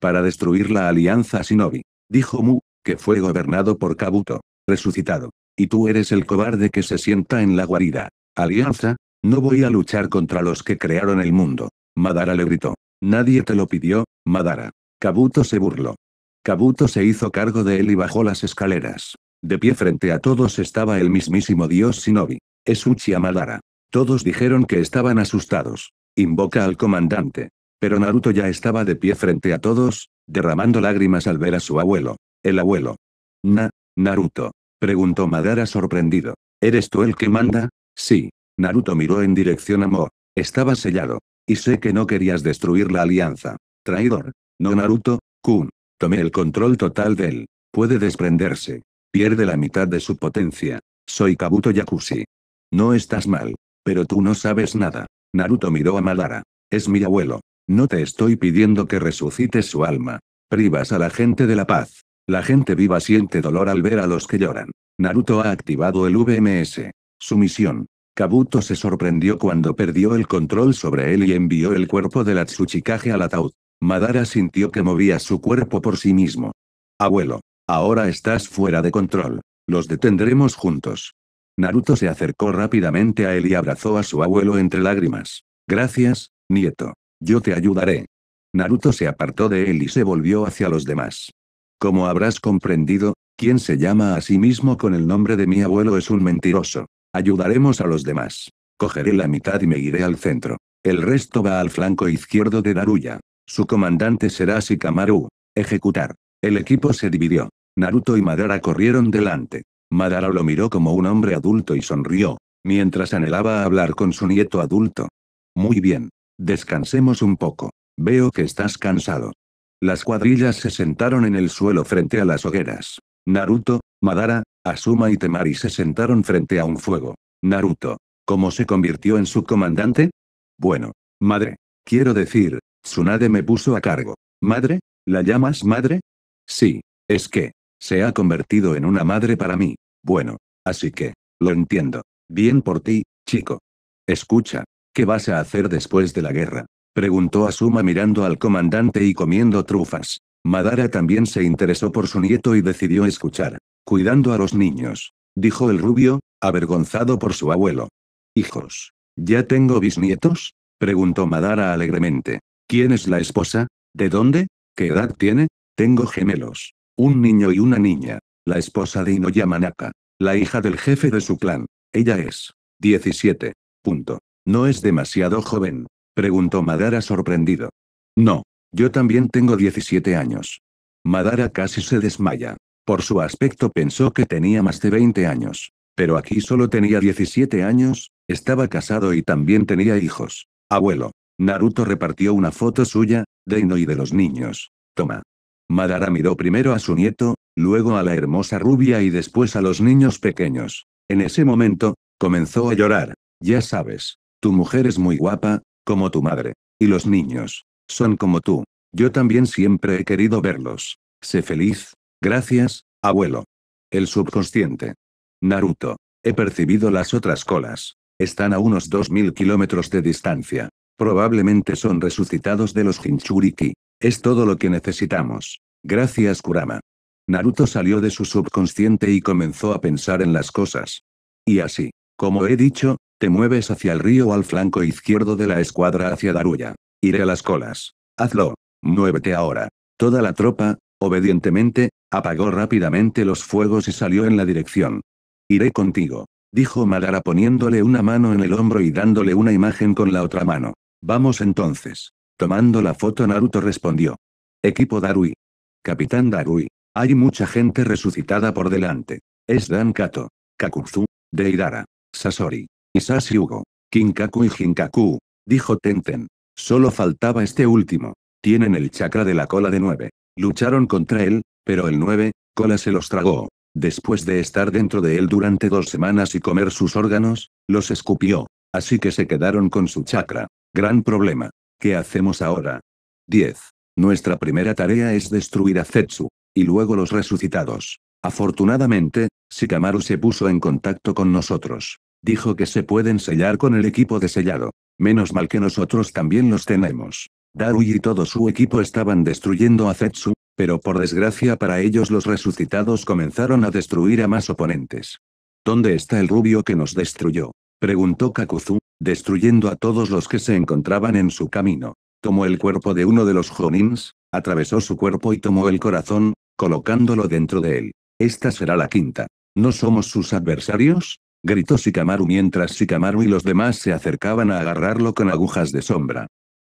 Para destruir la alianza Shinobi. Dijo Mu, que fue gobernado por Kabuto. Resucitado. Y tú eres el cobarde que se sienta en la guarida. Alianza, no voy a luchar contra los que crearon el mundo. Madara le gritó. Nadie te lo pidió, Madara. Kabuto se burló. Kabuto se hizo cargo de él y bajó las escaleras. De pie frente a todos estaba el mismísimo dios Shinobi. Es Uchiha Madara. Todos dijeron que estaban asustados. Invoca al comandante. Pero Naruto ya estaba de pie frente a todos, derramando lágrimas al ver a su abuelo. El abuelo. Na, Naruto. Preguntó Madara sorprendido. ¿Eres tú el que manda? Sí. Naruto miró en dirección a Mo. Estaba sellado. Y sé que no querías destruir la alianza. Traidor. No Naruto, Kun. Tomé el control total de él. Puede desprenderse. Pierde la mitad de su potencia. Soy Kabuto Yakushi. No estás mal. Pero tú no sabes nada. Naruto miró a Madara. Es mi abuelo. No te estoy pidiendo que resucites su alma. Privas a la gente de la paz. La gente viva siente dolor al ver a los que lloran. Naruto ha activado el VMS. Su misión. Kabuto se sorprendió cuando perdió el control sobre él y envió el cuerpo de la Tsuchikage al ataúd. Madara sintió que movía su cuerpo por sí mismo. Abuelo. Ahora estás fuera de control. Los detendremos juntos. Naruto se acercó rápidamente a él y abrazó a su abuelo entre lágrimas. Gracias, nieto. Yo te ayudaré. Naruto se apartó de él y se volvió hacia los demás. Como habrás comprendido, quien se llama a sí mismo con el nombre de mi abuelo es un mentiroso. Ayudaremos a los demás. Cogeré la mitad y me iré al centro. El resto va al flanco izquierdo de Daruya. Su comandante será Shikamaru. Ejecutar. El equipo se dividió. Naruto y Madara corrieron delante. Madara lo miró como un hombre adulto y sonrió, mientras anhelaba hablar con su nieto adulto. Muy bien. Descansemos un poco. Veo que estás cansado. Las cuadrillas se sentaron en el suelo frente a las hogueras. Naruto, Madara, Asuma y Temari se sentaron frente a un fuego. Naruto. ¿Cómo se convirtió en su comandante? Bueno. Madre. Quiero decir, Tsunade me puso a cargo. ¿Madre? ¿La llamas madre? Sí. Es que. Se ha convertido en una madre para mí. Bueno. Así que. Lo entiendo. Bien por ti, chico. Escucha. ¿Qué vas a hacer después de la guerra? Preguntó Asuma mirando al comandante y comiendo trufas. Madara también se interesó por su nieto y decidió escuchar. Cuidando a los niños. Dijo el rubio, avergonzado por su abuelo. Hijos. ¿Ya tengo bisnietos? Preguntó Madara alegremente. ¿Quién es la esposa? ¿De dónde? ¿Qué edad tiene? Tengo gemelos. Un niño y una niña. La esposa de Inoyamanaka. La hija del jefe de su clan. Ella es. 17. Punto. ¿No es demasiado joven? Preguntó Madara sorprendido. No. Yo también tengo 17 años. Madara casi se desmaya. Por su aspecto pensó que tenía más de 20 años. Pero aquí solo tenía 17 años, estaba casado y también tenía hijos. Abuelo. Naruto repartió una foto suya, de Ino y de los niños. Toma. Madara miró primero a su nieto, luego a la hermosa rubia y después a los niños pequeños. En ese momento, comenzó a llorar. Ya sabes. Tu mujer es muy guapa, como tu madre. Y los niños. Son como tú. Yo también siempre he querido verlos. Sé feliz. Gracias, abuelo. El subconsciente. Naruto. He percibido las otras colas. Están a unos 2000 kilómetros de distancia. Probablemente son resucitados de los Jinchuriki. Es todo lo que necesitamos. Gracias Kurama. Naruto salió de su subconsciente y comenzó a pensar en las cosas. Y así, como he dicho, te mueves hacia el río al flanco izquierdo de la escuadra hacia Daruya. Iré a las colas. Hazlo. Muévete ahora. Toda la tropa, obedientemente, apagó rápidamente los fuegos y salió en la dirección. Iré contigo. dijo Madara poniéndole una mano en el hombro y dándole una imagen con la otra mano. Vamos entonces. Tomando la foto Naruto respondió. Equipo Darui. Capitán Darui. Hay mucha gente resucitada por delante. Es Dan Kato. Kakuzu. Deidara. Sasori. Isashi Hugo. Kinkaku y Jinkaku. Dijo Tenten. Solo faltaba este último. Tienen el chakra de la cola de nueve. Lucharon contra él, pero el nueve, cola se los tragó. Después de estar dentro de él durante dos semanas y comer sus órganos, los escupió. Así que se quedaron con su chakra. Gran problema. ¿Qué hacemos ahora? 10. Nuestra primera tarea es destruir a Zetsu. Y luego los resucitados. Afortunadamente, Shikamaru se puso en contacto con nosotros. Dijo que se pueden sellar con el equipo de sellado. Menos mal que nosotros también los tenemos. Darui y todo su equipo estaban destruyendo a Zetsu, pero por desgracia para ellos los resucitados comenzaron a destruir a más oponentes. ¿Dónde está el rubio que nos destruyó? Preguntó Kakuzu, destruyendo a todos los que se encontraban en su camino. Tomó el cuerpo de uno de los Jonins, atravesó su cuerpo y tomó el corazón, colocándolo dentro de él. Esta será la quinta. ¿No somos sus adversarios? Gritó Shikamaru mientras Shikamaru y los demás se acercaban a agarrarlo con agujas de sombra.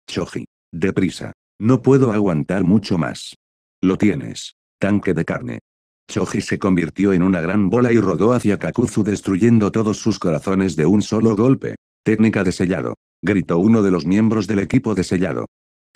Choji. Deprisa. No puedo aguantar mucho más. Lo tienes. Tanque de carne. Choji se convirtió en una gran bola y rodó hacia Kakuzu destruyendo todos sus corazones de un solo golpe. Técnica de sellado. Gritó uno de los miembros del equipo de sellado.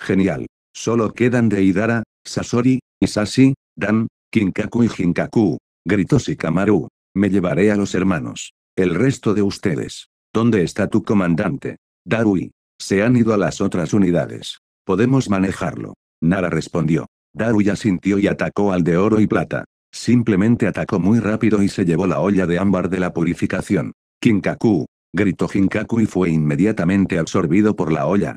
Genial. Solo quedan Deidara, Sasori, Isashi, Dan, Kinkaku y Jinkaku. Gritó Shikamaru. Me llevaré a los hermanos. El resto de ustedes. ¿Dónde está tu comandante? Darui. Se han ido a las otras unidades. Podemos manejarlo. Nara respondió. Daru ya sintió y atacó al de oro y plata. Simplemente atacó muy rápido y se llevó la olla de ámbar de la purificación. Kinkaku. Gritó Jinkaku y fue inmediatamente absorbido por la olla.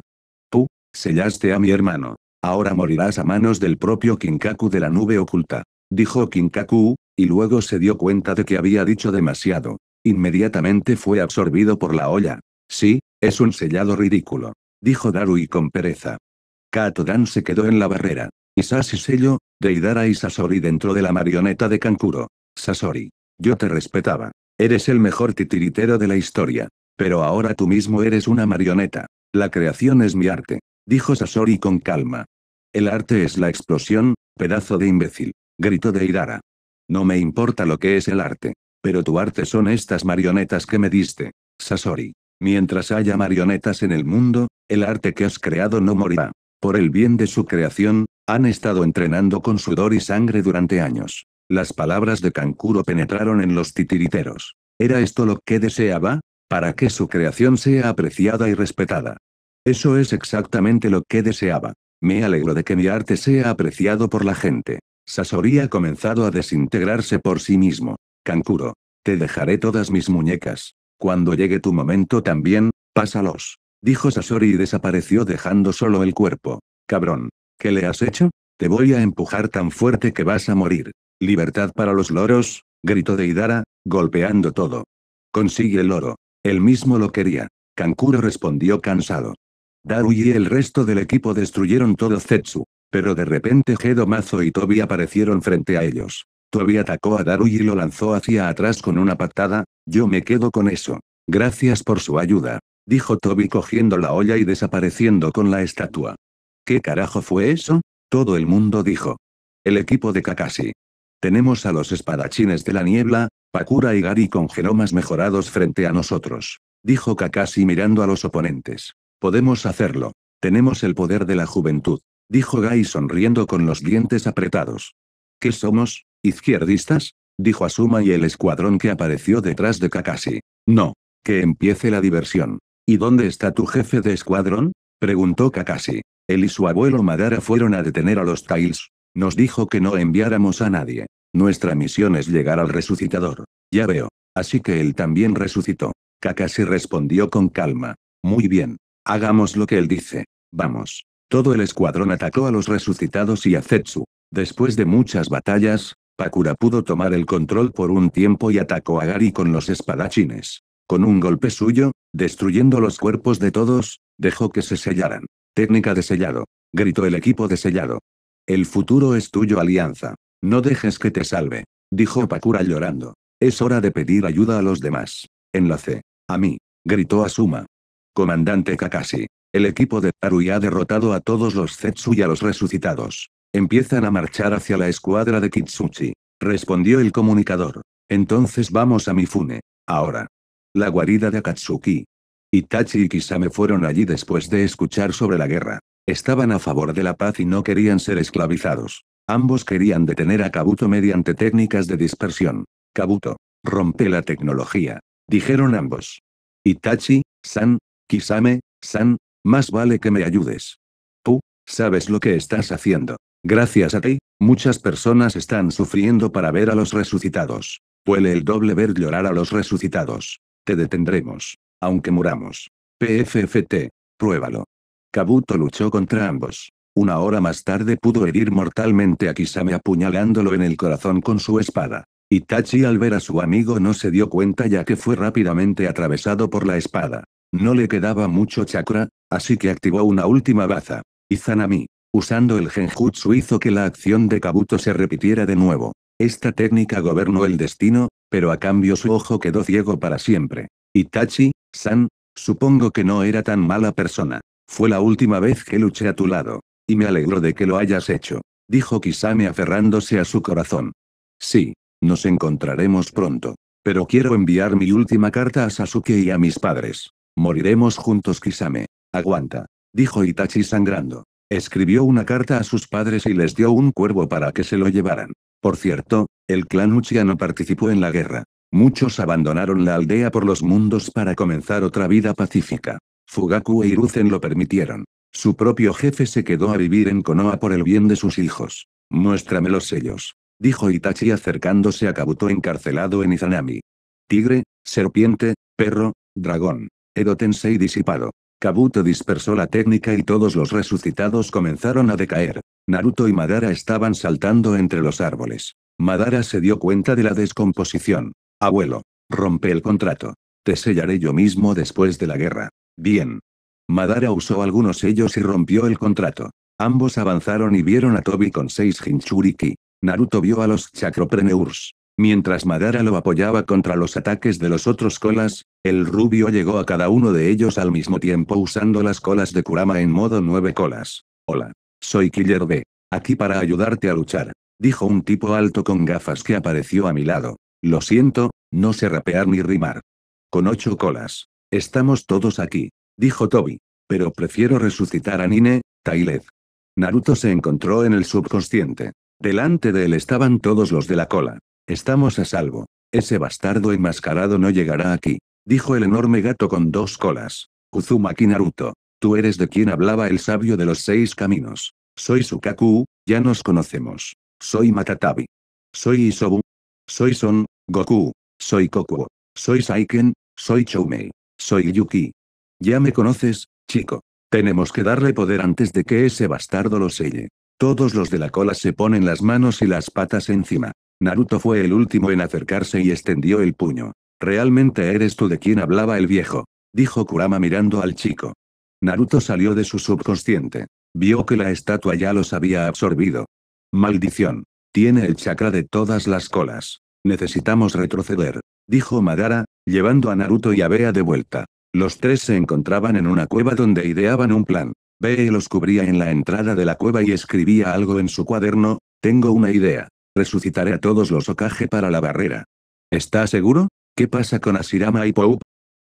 Tú, sellaste a mi hermano. Ahora morirás a manos del propio Kinkaku de la nube oculta. Dijo Kinkaku, y luego se dio cuenta de que había dicho demasiado. Inmediatamente fue absorbido por la olla. Sí, es un sellado ridículo. Dijo Darui con pereza. Dan se quedó en la barrera. Isashi sello, Deidara y Sasori dentro de la marioneta de Kankuro. Sasori. Yo te respetaba. Eres el mejor titiritero de la historia. Pero ahora tú mismo eres una marioneta. La creación es mi arte. Dijo Sasori con calma. El arte es la explosión, pedazo de imbécil. Gritó Deidara. No me importa lo que es el arte. Pero tu arte son estas marionetas que me diste. Sasori. Mientras haya marionetas en el mundo, el arte que has creado no morirá. Por el bien de su creación, han estado entrenando con sudor y sangre durante años. Las palabras de Kankuro penetraron en los titiriteros. ¿Era esto lo que deseaba? Para que su creación sea apreciada y respetada. Eso es exactamente lo que deseaba. Me alegro de que mi arte sea apreciado por la gente. Sasori ha comenzado a desintegrarse por sí mismo. Kankuro. Te dejaré todas mis muñecas. Cuando llegue tu momento también, pásalos. Dijo Sasori y desapareció dejando solo el cuerpo. Cabrón. ¿Qué le has hecho? Te voy a empujar tan fuerte que vas a morir. Libertad para los loros, gritó Deidara, golpeando todo. Consigue el oro. Él mismo lo quería. Kankuro respondió cansado. Darui y el resto del equipo destruyeron todo Zetsu. Pero de repente Gedo Mazo y Tobi aparecieron frente a ellos. Tobi atacó a Darui y lo lanzó hacia atrás con una patada, yo me quedo con eso. Gracias por su ayuda dijo Toby cogiendo la olla y desapareciendo con la estatua. ¿Qué carajo fue eso? Todo el mundo dijo. El equipo de Kakashi. Tenemos a los espadachines de la niebla, Pakura y Gari con genomas mejorados frente a nosotros. Dijo Kakashi mirando a los oponentes. Podemos hacerlo. Tenemos el poder de la juventud. Dijo Gai sonriendo con los dientes apretados. ¿Qué somos? ¿Izquierdistas? Dijo Asuma y el escuadrón que apareció detrás de Kakashi. No. Que empiece la diversión. ¿Y dónde está tu jefe de escuadrón? preguntó Kakashi. Él y su abuelo Madara fueron a detener a los Tails. Nos dijo que no enviáramos a nadie. Nuestra misión es llegar al resucitador. Ya veo. Así que él también resucitó. Kakashi respondió con calma. Muy bien. Hagamos lo que él dice. Vamos. Todo el escuadrón atacó a los resucitados y a Zetsu. Después de muchas batallas, Pakura pudo tomar el control por un tiempo y atacó a Gari con los espadachines. Con un golpe suyo, destruyendo los cuerpos de todos, dejó que se sellaran. Técnica de sellado. Gritó el equipo de sellado. El futuro es tuyo, Alianza. No dejes que te salve. Dijo Pakura llorando. Es hora de pedir ayuda a los demás. Enlace. A mí. Gritó Asuma. Comandante Kakashi. El equipo de Tarui ha derrotado a todos los Zetsu y a los resucitados. Empiezan a marchar hacia la escuadra de Kitsuchi. Respondió el comunicador. Entonces vamos a Mifune. Ahora. La guarida de Akatsuki. Itachi y Kisame fueron allí después de escuchar sobre la guerra. Estaban a favor de la paz y no querían ser esclavizados. Ambos querían detener a Kabuto mediante técnicas de dispersión. Kabuto. Rompe la tecnología. Dijeron ambos. Itachi, San, Kisame, San, más vale que me ayudes. Tú, sabes lo que estás haciendo. Gracias a ti, muchas personas están sufriendo para ver a los resucitados. Puede el doble ver llorar a los resucitados. Te detendremos. Aunque muramos. PFFT. Pruébalo. Kabuto luchó contra ambos. Una hora más tarde pudo herir mortalmente a Kisame apuñalándolo en el corazón con su espada. Itachi al ver a su amigo no se dio cuenta ya que fue rápidamente atravesado por la espada. No le quedaba mucho chakra, así que activó una última baza. Izanami. Usando el genjutsu hizo que la acción de Kabuto se repitiera de nuevo. Esta técnica gobernó el destino, pero a cambio su ojo quedó ciego para siempre. Itachi, San, supongo que no era tan mala persona. Fue la última vez que luché a tu lado. Y me alegro de que lo hayas hecho. Dijo Kisame aferrándose a su corazón. Sí. Nos encontraremos pronto. Pero quiero enviar mi última carta a Sasuke y a mis padres. Moriremos juntos Kisame. Aguanta. Dijo Itachi sangrando. Escribió una carta a sus padres y les dio un cuervo para que se lo llevaran. Por cierto, el clan Uchiha participó en la guerra. Muchos abandonaron la aldea por los mundos para comenzar otra vida pacífica. Fugaku e Hiruzen lo permitieron. Su propio jefe se quedó a vivir en Konoha por el bien de sus hijos. Muéstrame los sellos. Dijo Itachi acercándose a Kabuto encarcelado en Izanami. Tigre, serpiente, perro, dragón. Edo Tensei disipado. Kabuto dispersó la técnica y todos los resucitados comenzaron a decaer. Naruto y Madara estaban saltando entre los árboles. Madara se dio cuenta de la descomposición. Abuelo. Rompe el contrato. Te sellaré yo mismo después de la guerra. Bien. Madara usó algunos sellos y rompió el contrato. Ambos avanzaron y vieron a Tobi con seis Hinchuriki. Naruto vio a los Chakropreneurs. Mientras Madara lo apoyaba contra los ataques de los otros colas, el rubio llegó a cada uno de ellos al mismo tiempo usando las colas de Kurama en modo nueve colas. Hola. Soy Killer B. Aquí para ayudarte a luchar. Dijo un tipo alto con gafas que apareció a mi lado. Lo siento, no sé rapear ni rimar. Con ocho colas. Estamos todos aquí. Dijo Toby. Pero prefiero resucitar a Nine, Tailed. Naruto se encontró en el subconsciente. Delante de él estaban todos los de la cola. Estamos a salvo. Ese bastardo enmascarado no llegará aquí. Dijo el enorme gato con dos colas. Uzumaki Naruto. Tú eres de quien hablaba el sabio de los seis caminos. Soy Sukaku, ya nos conocemos. Soy Matatabi. Soy Isobu. Soy Son, Goku. Soy Kokuo. Soy Saiken, soy Choumei. Soy Yuki. Ya me conoces, chico. Tenemos que darle poder antes de que ese bastardo lo selle. Todos los de la cola se ponen las manos y las patas encima. Naruto fue el último en acercarse y extendió el puño. ¿Realmente eres tú de quien hablaba el viejo? Dijo Kurama mirando al chico. Naruto salió de su subconsciente. Vio que la estatua ya los había absorbido. Maldición. Tiene el chakra de todas las colas. Necesitamos retroceder. Dijo Madara, llevando a Naruto y a Bea de vuelta. Los tres se encontraban en una cueva donde ideaban un plan. Bea los cubría en la entrada de la cueva y escribía algo en su cuaderno, tengo una idea. Resucitaré a todos los Okage para la barrera. ¿Está seguro? ¿Qué pasa con Asirama y Poup?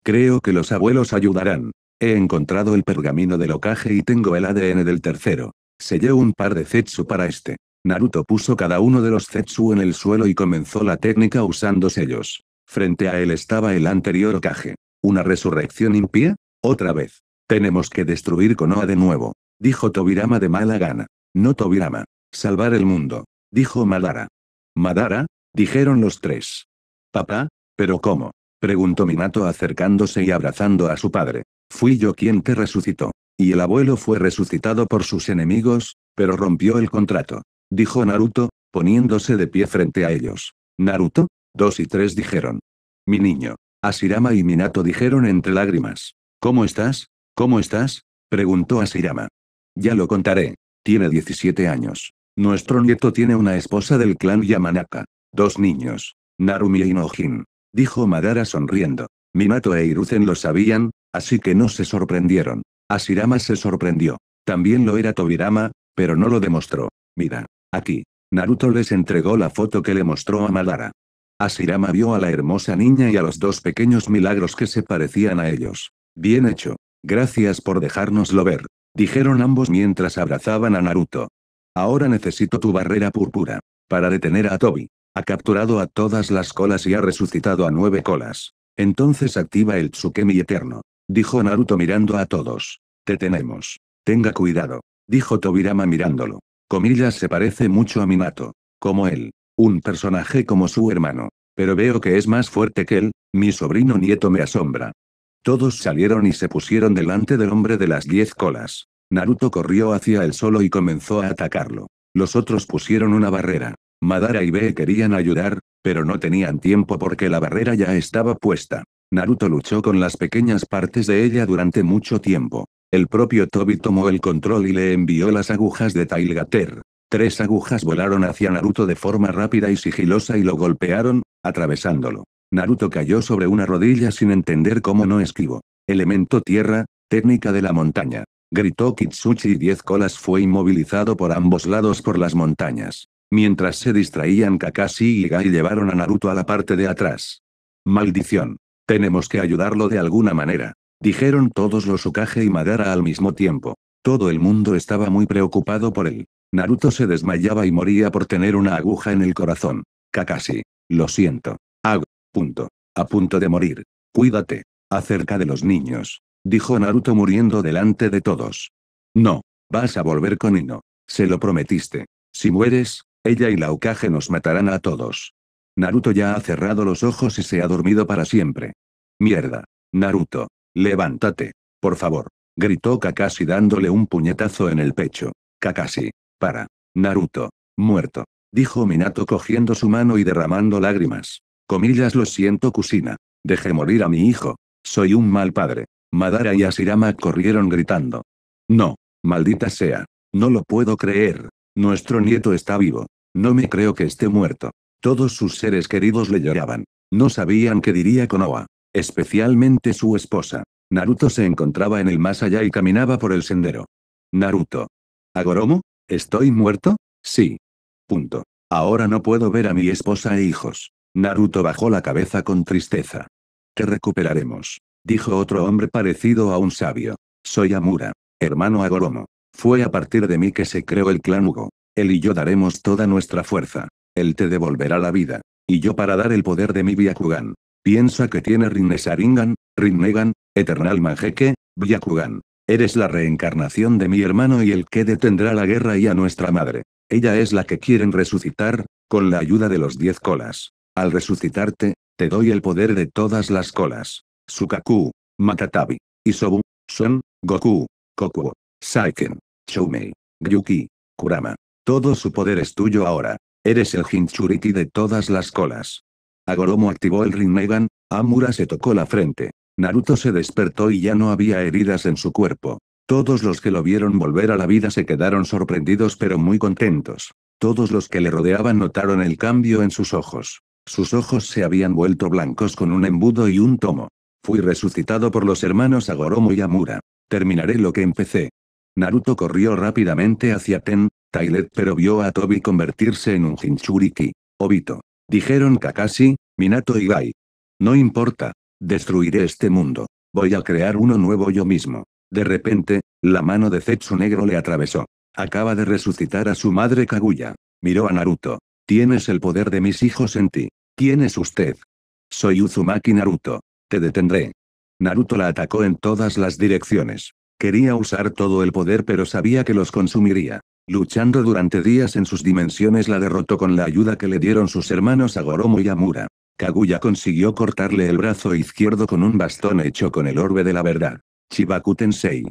Creo que los abuelos ayudarán. He encontrado el pergamino del Okage y tengo el ADN del tercero. Sellé un par de Zetsu para este. Naruto puso cada uno de los Zetsu en el suelo y comenzó la técnica usando sellos. Frente a él estaba el anterior Okage. ¿Una resurrección impía? Otra vez. Tenemos que destruir Konoha de nuevo. Dijo Tobirama de mala gana. No Tobirama. Salvar el mundo dijo Madara. ¿Madara? dijeron los tres. ¿Papá? ¿Pero cómo? preguntó Minato acercándose y abrazando a su padre. Fui yo quien te resucitó. Y el abuelo fue resucitado por sus enemigos, pero rompió el contrato. Dijo Naruto, poniéndose de pie frente a ellos. ¿Naruto? Dos y tres dijeron. Mi niño. Asirama y Minato dijeron entre lágrimas. ¿Cómo estás? ¿Cómo estás? preguntó Asirama. Ya lo contaré. Tiene 17 años. Nuestro nieto tiene una esposa del clan Yamanaka. Dos niños. Narumi y Nojin. Dijo Madara sonriendo. Minato e Hiruzen lo sabían, así que no se sorprendieron. Asirama se sorprendió. También lo era Tobirama, pero no lo demostró. Mira. Aquí. Naruto les entregó la foto que le mostró a Madara. Asirama vio a la hermosa niña y a los dos pequeños milagros que se parecían a ellos. Bien hecho. Gracias por dejárnoslo ver. Dijeron ambos mientras abrazaban a Naruto. Ahora necesito tu barrera púrpura. Para detener a Tobi. Ha capturado a todas las colas y ha resucitado a nueve colas. Entonces activa el Tsukemi eterno. Dijo Naruto mirando a todos. Te tenemos. Tenga cuidado. Dijo Tobirama mirándolo. Comillas se parece mucho a Minato. Como él. Un personaje como su hermano. Pero veo que es más fuerte que él, mi sobrino nieto me asombra. Todos salieron y se pusieron delante del hombre de las diez colas. Naruto corrió hacia él solo y comenzó a atacarlo. Los otros pusieron una barrera. Madara y Be querían ayudar, pero no tenían tiempo porque la barrera ya estaba puesta. Naruto luchó con las pequeñas partes de ella durante mucho tiempo. El propio Tobi tomó el control y le envió las agujas de Tailgater. Tres agujas volaron hacia Naruto de forma rápida y sigilosa y lo golpearon, atravesándolo. Naruto cayó sobre una rodilla sin entender cómo no esquivo. Elemento tierra, técnica de la montaña. Gritó Kitsuchi y Diez Colas fue inmovilizado por ambos lados por las montañas. Mientras se distraían Kakashi y Gai llevaron a Naruto a la parte de atrás. Maldición. Tenemos que ayudarlo de alguna manera. Dijeron todos los Ukage y Madara al mismo tiempo. Todo el mundo estaba muy preocupado por él. Naruto se desmayaba y moría por tener una aguja en el corazón. Kakashi. Lo siento. Ag. Punto. A punto de morir. Cuídate. Acerca de los niños. Dijo Naruto muriendo delante de todos. No. Vas a volver con Ino. Se lo prometiste. Si mueres, ella y la Ukage nos matarán a todos. Naruto ya ha cerrado los ojos y se ha dormido para siempre. Mierda. Naruto. Levántate. Por favor. Gritó Kakashi dándole un puñetazo en el pecho. Kakashi. Para. Naruto. Muerto. Dijo Minato cogiendo su mano y derramando lágrimas. Comillas lo siento Kusina. Dejé morir a mi hijo. Soy un mal padre. Madara y Asirama corrieron gritando. No. Maldita sea. No lo puedo creer. Nuestro nieto está vivo. No me creo que esté muerto. Todos sus seres queridos le lloraban. No sabían qué diría Konoha. Especialmente su esposa. Naruto se encontraba en el más allá y caminaba por el sendero. Naruto. ¿Agoromo? ¿Estoy muerto? Sí. Punto. Ahora no puedo ver a mi esposa e hijos. Naruto bajó la cabeza con tristeza. Te recuperaremos. Dijo otro hombre parecido a un sabio. Soy Amura. Hermano Agoromo. Fue a partir de mí que se creó el clan Hugo. Él y yo daremos toda nuestra fuerza. Él te devolverá la vida. Y yo para dar el poder de mi Byakugan. Piensa que tiene Rinnesaringan, Rinnegan, Eternal Manjeke, Byakugan. Eres la reencarnación de mi hermano y el que detendrá la guerra y a nuestra madre. Ella es la que quieren resucitar, con la ayuda de los diez colas. Al resucitarte, te doy el poder de todas las colas. Sukaku, Matatabi, Isobu, Son, Goku, Kokuo, Saiken, Choumei, Gyuki, Kurama. Todo su poder es tuyo ahora. Eres el Jinchuriki de todas las colas. Agoromo activó el Rinnegan, Amura se tocó la frente. Naruto se despertó y ya no había heridas en su cuerpo. Todos los que lo vieron volver a la vida se quedaron sorprendidos pero muy contentos. Todos los que le rodeaban notaron el cambio en sus ojos. Sus ojos se habían vuelto blancos con un embudo y un tomo. Fui resucitado por los hermanos Agoromo y Amura. Terminaré lo que empecé. Naruto corrió rápidamente hacia Ten, Tailet pero vio a Tobi convertirse en un Jinchuriki. Obito. Dijeron Kakashi, Minato y Gai. No importa. Destruiré este mundo. Voy a crear uno nuevo yo mismo. De repente, la mano de Zetsu Negro le atravesó. Acaba de resucitar a su madre Kaguya. Miró a Naruto. Tienes el poder de mis hijos en ti. ¿Quién es usted? Soy Uzumaki Naruto. Te detendré. Naruto la atacó en todas las direcciones. Quería usar todo el poder pero sabía que los consumiría. Luchando durante días en sus dimensiones la derrotó con la ayuda que le dieron sus hermanos Agoromo y Amura. Kaguya consiguió cortarle el brazo izquierdo con un bastón hecho con el orbe de la verdad. Chibaku Tensei.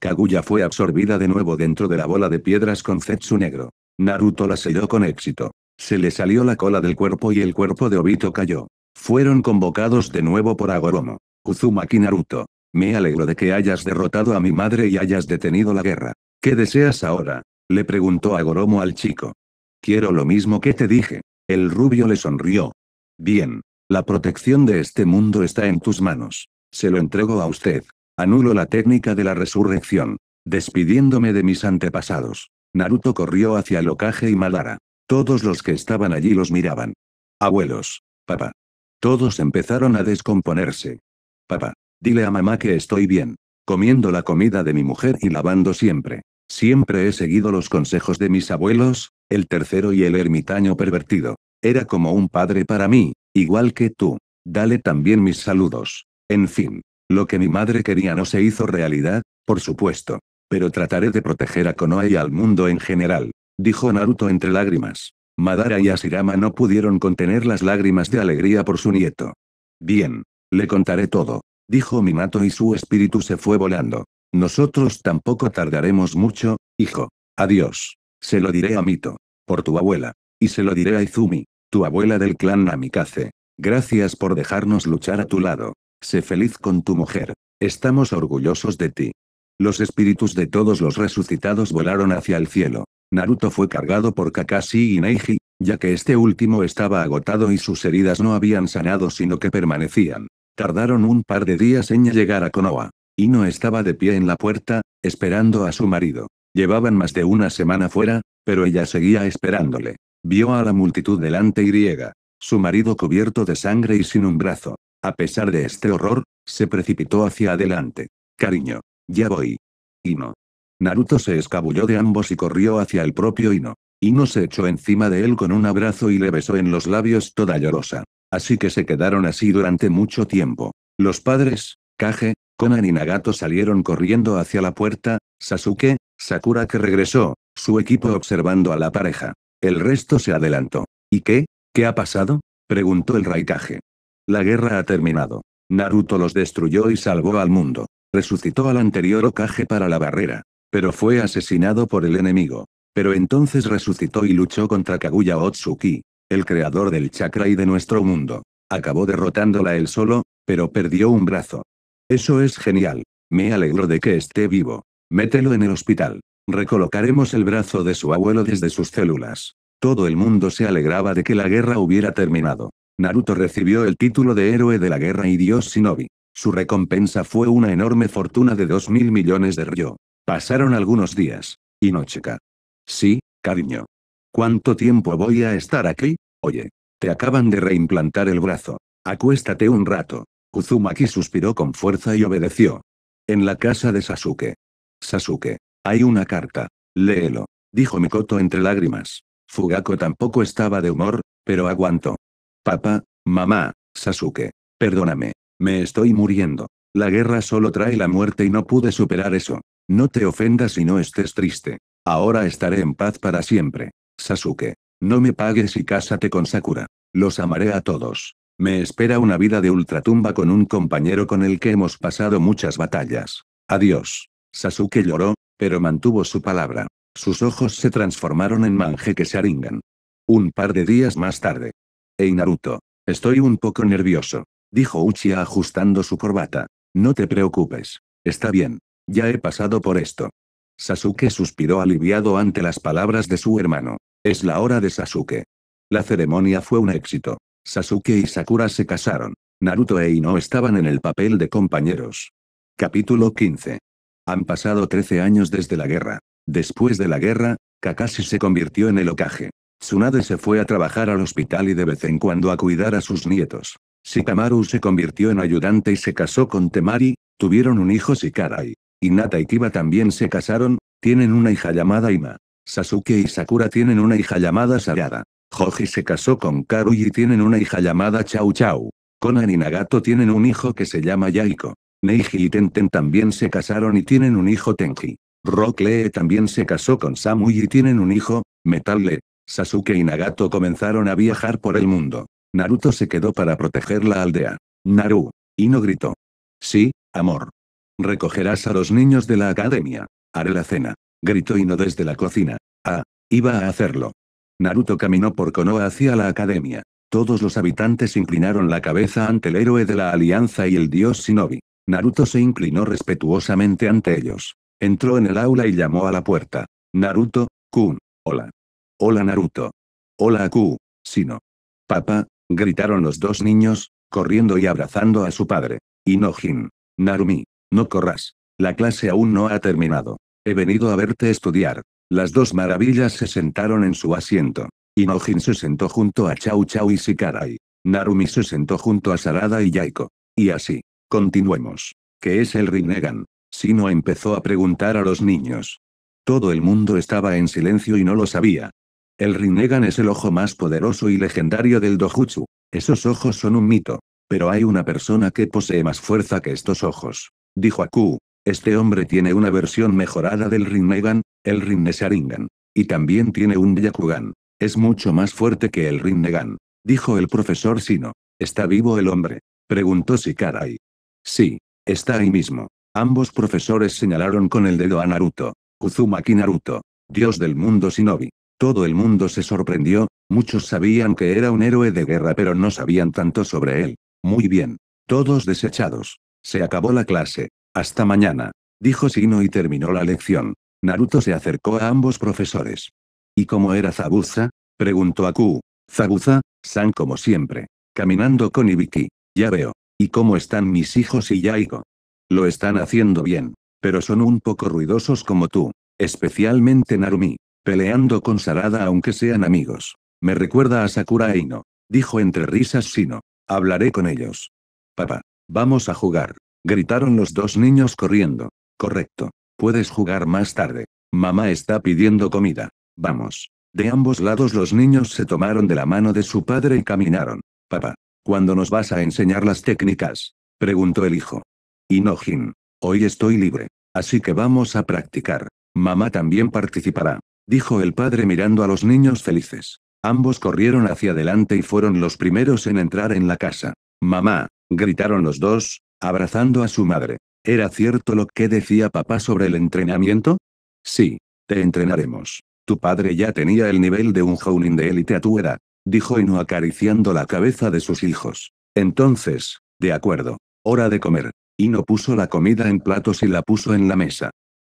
Kaguya fue absorbida de nuevo dentro de la bola de piedras con Zetsu negro. Naruto la selló con éxito. Se le salió la cola del cuerpo y el cuerpo de Obito cayó. Fueron convocados de nuevo por Agoromo. Uzumaki Naruto. Me alegro de que hayas derrotado a mi madre y hayas detenido la guerra. ¿Qué deseas ahora? Le preguntó Agoromo al chico. Quiero lo mismo que te dije. El rubio le sonrió. Bien. La protección de este mundo está en tus manos. Se lo entrego a usted. Anulo la técnica de la resurrección. Despidiéndome de mis antepasados. Naruto corrió hacia el Okage y Madara. Todos los que estaban allí los miraban. Abuelos. Papá. Todos empezaron a descomponerse. Papá. Dile a mamá que estoy bien. Comiendo la comida de mi mujer y lavando siempre. Siempre he seguido los consejos de mis abuelos, el tercero y el ermitaño pervertido. Era como un padre para mí, igual que tú. Dale también mis saludos. En fin. Lo que mi madre quería no se hizo realidad, por supuesto. Pero trataré de proteger a Konoha y al mundo en general. Dijo Naruto entre lágrimas. Madara y Asirama no pudieron contener las lágrimas de alegría por su nieto. Bien. Le contaré todo. Dijo Minato y su espíritu se fue volando. Nosotros tampoco tardaremos mucho, hijo. Adiós. Se lo diré a Mito. Por tu abuela. Y se lo diré a Izumi, tu abuela del clan Namikaze. Gracias por dejarnos luchar a tu lado. Sé feliz con tu mujer. Estamos orgullosos de ti. Los espíritus de todos los resucitados volaron hacia el cielo. Naruto fue cargado por Kakashi y Neiji, ya que este último estaba agotado y sus heridas no habían sanado sino que permanecían. Tardaron un par de días en llegar a Konoha. Ino estaba de pie en la puerta, esperando a su marido. Llevaban más de una semana fuera, pero ella seguía esperándole. Vio a la multitud delante y griega. Su marido cubierto de sangre y sin un brazo. A pesar de este horror, se precipitó hacia adelante. Cariño. Ya voy. Ino. Naruto se escabulló de ambos y corrió hacia el propio Ino. Ino se echó encima de él con un abrazo y le besó en los labios toda llorosa. Así que se quedaron así durante mucho tiempo. Los padres, Kage, Konan y Nagato salieron corriendo hacia la puerta, Sasuke, Sakura que regresó, su equipo observando a la pareja. El resto se adelantó. ¿Y qué? ¿Qué ha pasado? preguntó el Raikage. La guerra ha terminado. Naruto los destruyó y salvó al mundo. Resucitó al anterior Okage para la barrera. Pero fue asesinado por el enemigo. Pero entonces resucitó y luchó contra Kaguya Otsuki, el creador del chakra y de nuestro mundo. Acabó derrotándola él solo, pero perdió un brazo. Eso es genial. Me alegro de que esté vivo. Mételo en el hospital. Recolocaremos el brazo de su abuelo desde sus células. Todo el mundo se alegraba de que la guerra hubiera terminado. Naruto recibió el título de héroe de la guerra y dios shinobi. Su recompensa fue una enorme fortuna de dos mil millones de ryo. Pasaron algunos días. Inochika. Sí, cariño. ¿Cuánto tiempo voy a estar aquí? Oye. Te acaban de reimplantar el brazo. Acuéstate un rato. Uzumaki suspiró con fuerza y obedeció. En la casa de Sasuke. Sasuke. Hay una carta. Léelo. Dijo Mikoto entre lágrimas. Fugako tampoco estaba de humor, pero aguantó. Papá, mamá, Sasuke. Perdóname. Me estoy muriendo. La guerra solo trae la muerte y no pude superar eso. No te ofendas y no estés triste. Ahora estaré en paz para siempre. Sasuke. No me pagues y cásate con Sakura. Los amaré a todos. Me espera una vida de ultratumba con un compañero con el que hemos pasado muchas batallas. Adiós. Sasuke lloró, pero mantuvo su palabra. Sus ojos se transformaron en Manjeke Sharingan. Un par de días más tarde. Hey Naruto. Estoy un poco nervioso. Dijo Uchiha ajustando su corbata. No te preocupes. Está bien. Ya he pasado por esto. Sasuke suspiró aliviado ante las palabras de su hermano. Es la hora de Sasuke. La ceremonia fue un éxito. Sasuke y Sakura se casaron. Naruto e Ino estaban en el papel de compañeros. Capítulo 15. Han pasado 13 años desde la guerra. Después de la guerra, Kakashi se convirtió en el Okage. Tsunade se fue a trabajar al hospital y de vez en cuando a cuidar a sus nietos. Shikamaru se convirtió en ayudante y se casó con Temari, tuvieron un hijo Shikarai. Hinata y Kiba también se casaron, tienen una hija llamada Ima. Sasuke y Sakura tienen una hija llamada Sarada. Hoji se casó con Karu y tienen una hija llamada Chau Chau. Konan y Nagato tienen un hijo que se llama Yaiko. Neiji y Tenten también se casaron y tienen un hijo Tenji. Rock Lee también se casó con Samui y tienen un hijo, Metal Lee. Sasuke y Nagato comenzaron a viajar por el mundo. Naruto se quedó para proteger la aldea. Naru. Ino gritó. Sí, amor. Recogerás a los niños de la academia. Haré la cena. Gritó Ino desde la cocina. Ah, iba a hacerlo. Naruto caminó por Konoha hacia la academia. Todos los habitantes inclinaron la cabeza ante el héroe de la alianza y el dios Shinobi. Naruto se inclinó respetuosamente ante ellos. Entró en el aula y llamó a la puerta. Naruto, Kun. Hola. Hola Naruto. Hola Ku, Sino. Papá, gritaron los dos niños, corriendo y abrazando a su padre. Inojin. Narumi. No corras. La clase aún no ha terminado. He venido a verte estudiar. Las dos maravillas se sentaron en su asiento. Inojin se sentó junto a Chau Chau y Shikarai. Narumi se sentó junto a Sarada y Yaiko. Y así. Continuemos. ¿Qué es el Rinnegan? Sino empezó a preguntar a los niños. Todo el mundo estaba en silencio y no lo sabía. El Rinnegan es el ojo más poderoso y legendario del Dojutsu. Esos ojos son un mito. Pero hay una persona que posee más fuerza que estos ojos. Dijo Aku. Este hombre tiene una versión mejorada del Rinnegan, el Rinnesaringan. Y también tiene un Byakugan. Es mucho más fuerte que el Rinnegan. Dijo el profesor Sino. ¿Está vivo el hombre? Preguntó Shikarai. Sí. Está ahí mismo. Ambos profesores señalaron con el dedo a Naruto. Uzumaki Naruto. Dios del mundo Shinobi. Todo el mundo se sorprendió, muchos sabían que era un héroe de guerra pero no sabían tanto sobre él. Muy bien. Todos desechados. Se acabó la clase. Hasta mañana. Dijo Sino y terminó la lección. Naruto se acercó a ambos profesores. ¿Y cómo era Zabuza? Preguntó Aku. Zabuza, San como siempre. Caminando con Ibiki. Ya veo. ¿Y cómo están mis hijos y Yaiko? Lo están haciendo bien. Pero son un poco ruidosos como tú. Especialmente Narumi. Peleando con Sarada aunque sean amigos. Me recuerda a Sakura Eino. Dijo entre risas Sino. Hablaré con ellos. Papá. Vamos a jugar. Gritaron los dos niños corriendo. Correcto. Puedes jugar más tarde. Mamá está pidiendo comida. Vamos. De ambos lados los niños se tomaron de la mano de su padre y caminaron. Papá. ¿Cuándo nos vas a enseñar las técnicas? Preguntó el hijo. Inojin. Hoy estoy libre. Así que vamos a practicar. Mamá también participará dijo el padre mirando a los niños felices. Ambos corrieron hacia adelante y fueron los primeros en entrar en la casa. Mamá, gritaron los dos, abrazando a su madre. ¿Era cierto lo que decía papá sobre el entrenamiento? Sí, te entrenaremos. Tu padre ya tenía el nivel de un Jounin de élite a tu edad, dijo Ino acariciando la cabeza de sus hijos. Entonces, de acuerdo. Hora de comer. Ino puso la comida en platos y la puso en la mesa.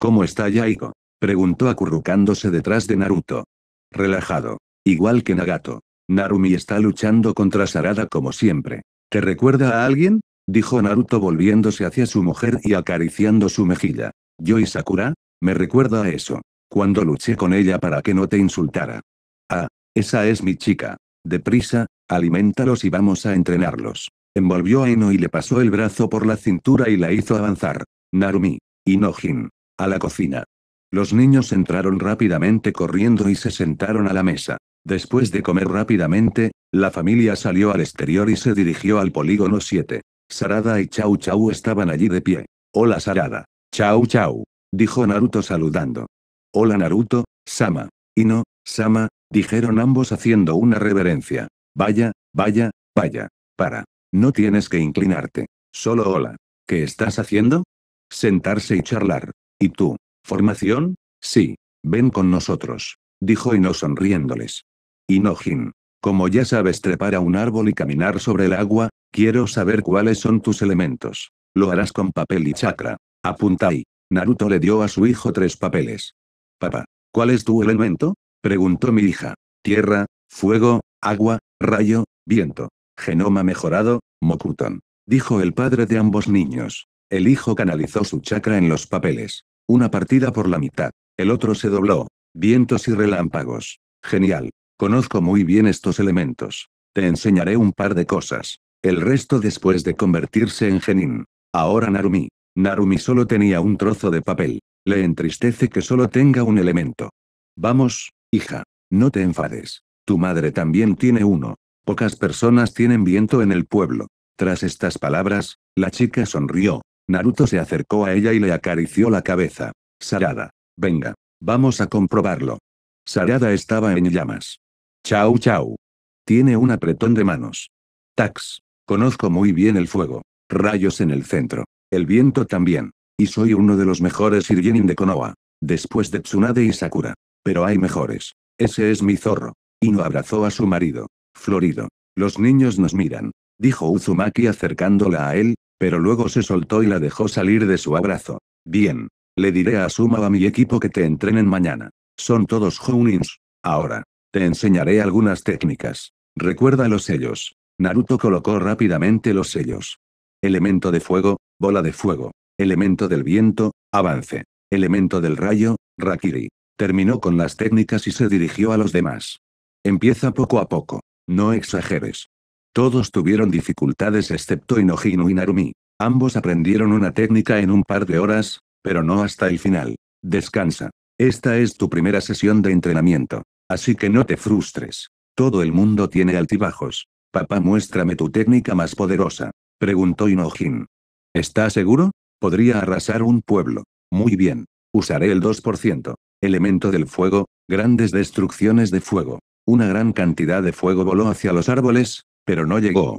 ¿Cómo está Yaiko? Preguntó acurrucándose detrás de Naruto. Relajado. Igual que Nagato. Narumi está luchando contra Sarada como siempre. ¿Te recuerda a alguien? Dijo Naruto volviéndose hacia su mujer y acariciando su mejilla. ¿Yo y Sakura? Me recuerda a eso. Cuando luché con ella para que no te insultara. Ah, esa es mi chica. Deprisa, alimentalos y vamos a entrenarlos. Envolvió a Eno y le pasó el brazo por la cintura y la hizo avanzar. Narumi. Inojin. A la cocina. Los niños entraron rápidamente corriendo y se sentaron a la mesa. Después de comer rápidamente, la familia salió al exterior y se dirigió al polígono 7. Sarada y Chau Chau estaban allí de pie. Hola Sarada. Chau Chau. Dijo Naruto saludando. Hola Naruto, Sama. Y no, Sama, dijeron ambos haciendo una reverencia. Vaya, vaya, vaya. Para. No tienes que inclinarte. Solo hola. ¿Qué estás haciendo? Sentarse y charlar. ¿Y tú? ¿Formación? Sí. Ven con nosotros. Dijo Ino sonriéndoles. Inojin. Como ya sabes trepar a un árbol y caminar sobre el agua, quiero saber cuáles son tus elementos. Lo harás con papel y chakra. Apuntai. Naruto le dio a su hijo tres papeles. Papá, ¿cuál es tu elemento? Preguntó mi hija. Tierra, fuego, agua, rayo, viento. Genoma mejorado, Mokuton. Dijo el padre de ambos niños. El hijo canalizó su chakra en los papeles. Una partida por la mitad. El otro se dobló. Vientos y relámpagos. Genial. Conozco muy bien estos elementos. Te enseñaré un par de cosas. El resto después de convertirse en genin. Ahora Narumi. Narumi solo tenía un trozo de papel. Le entristece que solo tenga un elemento. Vamos, hija. No te enfades. Tu madre también tiene uno. Pocas personas tienen viento en el pueblo. Tras estas palabras, la chica sonrió, Naruto se acercó a ella y le acarició la cabeza. Sarada. Venga. Vamos a comprobarlo. Sarada estaba en llamas. Chau chau. Tiene un apretón de manos. Tax. Conozco muy bien el fuego. Rayos en el centro. El viento también. Y soy uno de los mejores Irgenin de Konoha. Después de Tsunade y Sakura. Pero hay mejores. Ese es mi zorro. Ino abrazó a su marido. Florido. Los niños nos miran. Dijo Uzumaki acercándola a él, pero luego se soltó y la dejó salir de su abrazo. Bien. Le diré a Suma o a mi equipo que te entrenen mañana. Son todos Jounins. Ahora. Te enseñaré algunas técnicas. Recuerda los sellos. Naruto colocó rápidamente los sellos. Elemento de fuego, bola de fuego. Elemento del viento, avance. Elemento del rayo, Rakiri. Terminó con las técnicas y se dirigió a los demás. Empieza poco a poco. No exageres. Todos tuvieron dificultades excepto Inojino y Narumi. Ambos aprendieron una técnica en un par de horas, pero no hasta el final. Descansa. Esta es tu primera sesión de entrenamiento. Así que no te frustres. Todo el mundo tiene altibajos. Papá, muéstrame tu técnica más poderosa. Preguntó Inojin. ¿Estás seguro? Podría arrasar un pueblo. Muy bien. Usaré el 2%. Elemento del fuego, grandes destrucciones de fuego. Una gran cantidad de fuego voló hacia los árboles, pero no llegó.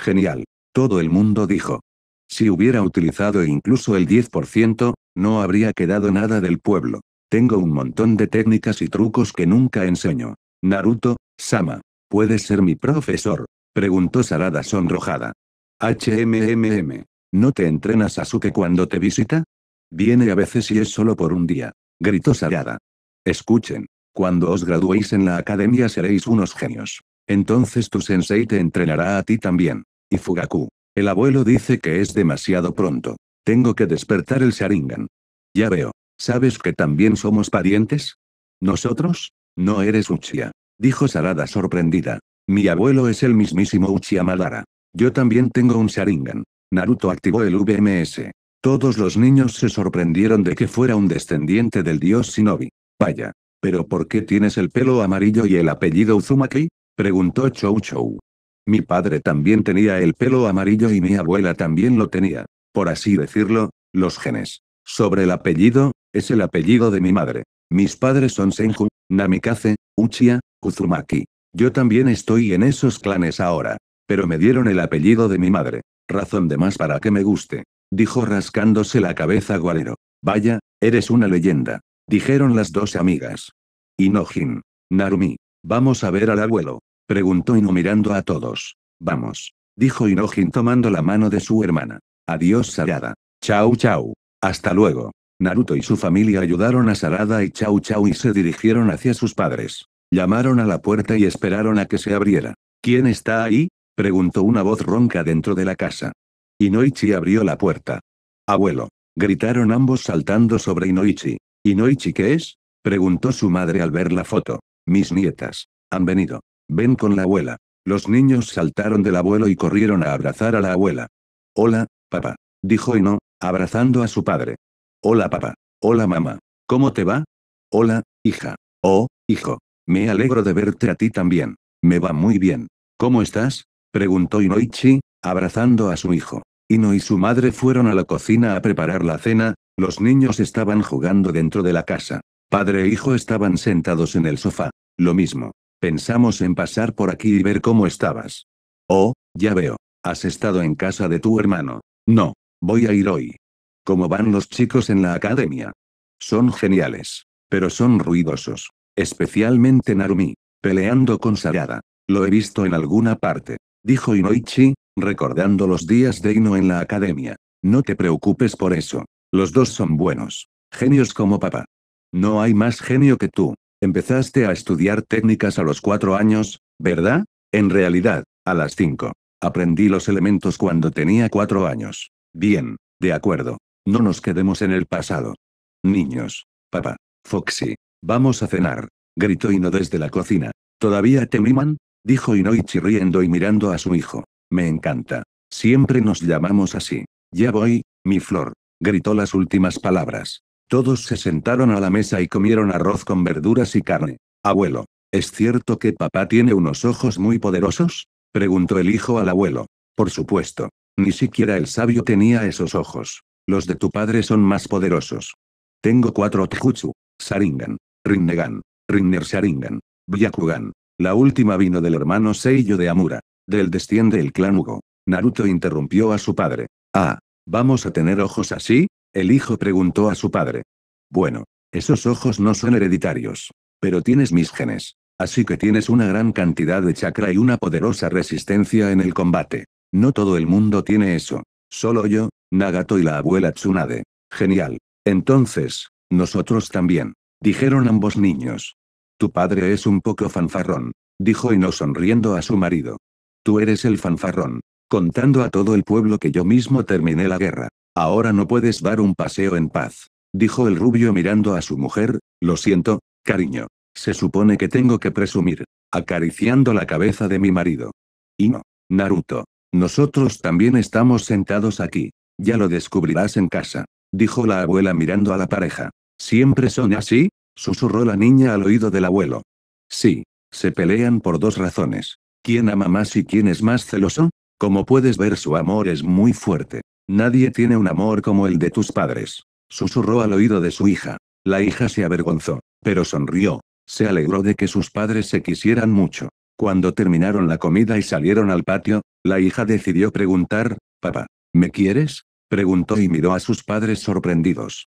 Genial. Todo el mundo dijo. Si hubiera utilizado incluso el 10%, no habría quedado nada del pueblo. Tengo un montón de técnicas y trucos que nunca enseño. Naruto, Sama. ¿Puedes ser mi profesor? Preguntó Sarada sonrojada. HMMM. ¿No te entrenas Sasuke cuando te visita? Viene a veces y es solo por un día. Gritó Sarada. Escuchen. Cuando os graduéis en la academia seréis unos genios. Entonces tu sensei te entrenará a ti también. Y Fugaku. El abuelo dice que es demasiado pronto. Tengo que despertar el Sharingan. Ya veo. ¿Sabes que también somos parientes? ¿Nosotros? No eres Uchiha. Dijo Sarada sorprendida. Mi abuelo es el mismísimo Uchiha Madara. Yo también tengo un Sharingan. Naruto activó el VMS. Todos los niños se sorprendieron de que fuera un descendiente del dios Shinobi. Vaya. ¿Pero por qué tienes el pelo amarillo y el apellido Uzumaki? Preguntó Chou Chou. Mi padre también tenía el pelo amarillo y mi abuela también lo tenía. Por así decirlo, los genes. Sobre el apellido, es el apellido de mi madre. Mis padres son Senju, Namikaze, Uchiha, Uzumaki. Yo también estoy en esos clanes ahora. Pero me dieron el apellido de mi madre. Razón de más para que me guste. Dijo rascándose la cabeza Guarero. Vaya, eres una leyenda. Dijeron las dos amigas. Inojin. Narumi. Vamos a ver al abuelo. Preguntó Ino mirando a todos. Vamos. Dijo Inojin tomando la mano de su hermana. Adiós Sarada. Chau chau. Hasta luego. Naruto y su familia ayudaron a Sarada y Chau Chau y se dirigieron hacia sus padres. Llamaron a la puerta y esperaron a que se abriera. ¿Quién está ahí? preguntó una voz ronca dentro de la casa. Inoichi abrió la puerta. Abuelo. Gritaron ambos saltando sobre Inoichi. ¿Inoichi qué es? preguntó su madre al ver la foto. Mis nietas. Han venido. Ven con la abuela. Los niños saltaron del abuelo y corrieron a abrazar a la abuela. Hola, papá. Dijo Ino, abrazando a su padre. Hola papá. Hola mamá. ¿Cómo te va? Hola, hija. Oh, hijo. Me alegro de verte a ti también. Me va muy bien. ¿Cómo estás? preguntó Inoichi, abrazando a su hijo. Ino y su madre fueron a la cocina a preparar la cena, los niños estaban jugando dentro de la casa. Padre e hijo estaban sentados en el sofá. Lo mismo. Pensamos en pasar por aquí y ver cómo estabas. Oh, ya veo. ¿Has estado en casa de tu hermano? No. Voy a ir hoy. ¿Cómo van los chicos en la academia? Son geniales. Pero son ruidosos. Especialmente Narumi. Peleando con Sarada. Lo he visto en alguna parte. Dijo Inoichi, recordando los días de Ino en la academia. No te preocupes por eso. Los dos son buenos. Genios como papá. No hay más genio que tú. Empezaste a estudiar técnicas a los cuatro años, ¿verdad? En realidad, a las cinco. Aprendí los elementos cuando tenía cuatro años. Bien, de acuerdo. No nos quedemos en el pasado. Niños. Papá. Foxy. Vamos a cenar. Gritó Ino desde la cocina. ¿Todavía te miman? Dijo Inoichi riendo y mirando a su hijo. Me encanta. Siempre nos llamamos así. Ya voy, mi flor. Gritó las últimas palabras. Todos se sentaron a la mesa y comieron arroz con verduras y carne. Abuelo, ¿es cierto que papá tiene unos ojos muy poderosos? Preguntó el hijo al abuelo. Por supuesto. Ni siquiera el sabio tenía esos ojos. Los de tu padre son más poderosos. Tengo cuatro Tjutsu. Saringan. Rinnegan. Rinner Sharingan. Byakugan. La última vino del hermano Seiyo de Amura. Del desciende el clan Hugo. Naruto interrumpió a su padre. Ah, ¿vamos a tener ojos así? El hijo preguntó a su padre. Bueno, esos ojos no son hereditarios. Pero tienes mis genes. Así que tienes una gran cantidad de chakra y una poderosa resistencia en el combate. No todo el mundo tiene eso. Solo yo, Nagato y la abuela Tsunade. Genial. Entonces, nosotros también. Dijeron ambos niños. Tu padre es un poco fanfarrón. dijo Ino sonriendo a su marido. Tú eres el fanfarrón. Contando a todo el pueblo que yo mismo terminé la guerra. Ahora no puedes dar un paseo en paz. Dijo el rubio mirando a su mujer, lo siento, cariño. Se supone que tengo que presumir. Acariciando la cabeza de mi marido. Ino. Naruto. Nosotros también estamos sentados aquí. Ya lo descubrirás en casa. Dijo la abuela mirando a la pareja. ¿Siempre son así? Susurró la niña al oído del abuelo. Sí. Se pelean por dos razones. ¿Quién ama más y quién es más celoso? Como puedes ver su amor es muy fuerte. Nadie tiene un amor como el de tus padres. Susurró al oído de su hija. La hija se avergonzó, pero sonrió. Se alegró de que sus padres se quisieran mucho. Cuando terminaron la comida y salieron al patio, la hija decidió preguntar, Papá, ¿me quieres? Preguntó y miró a sus padres sorprendidos.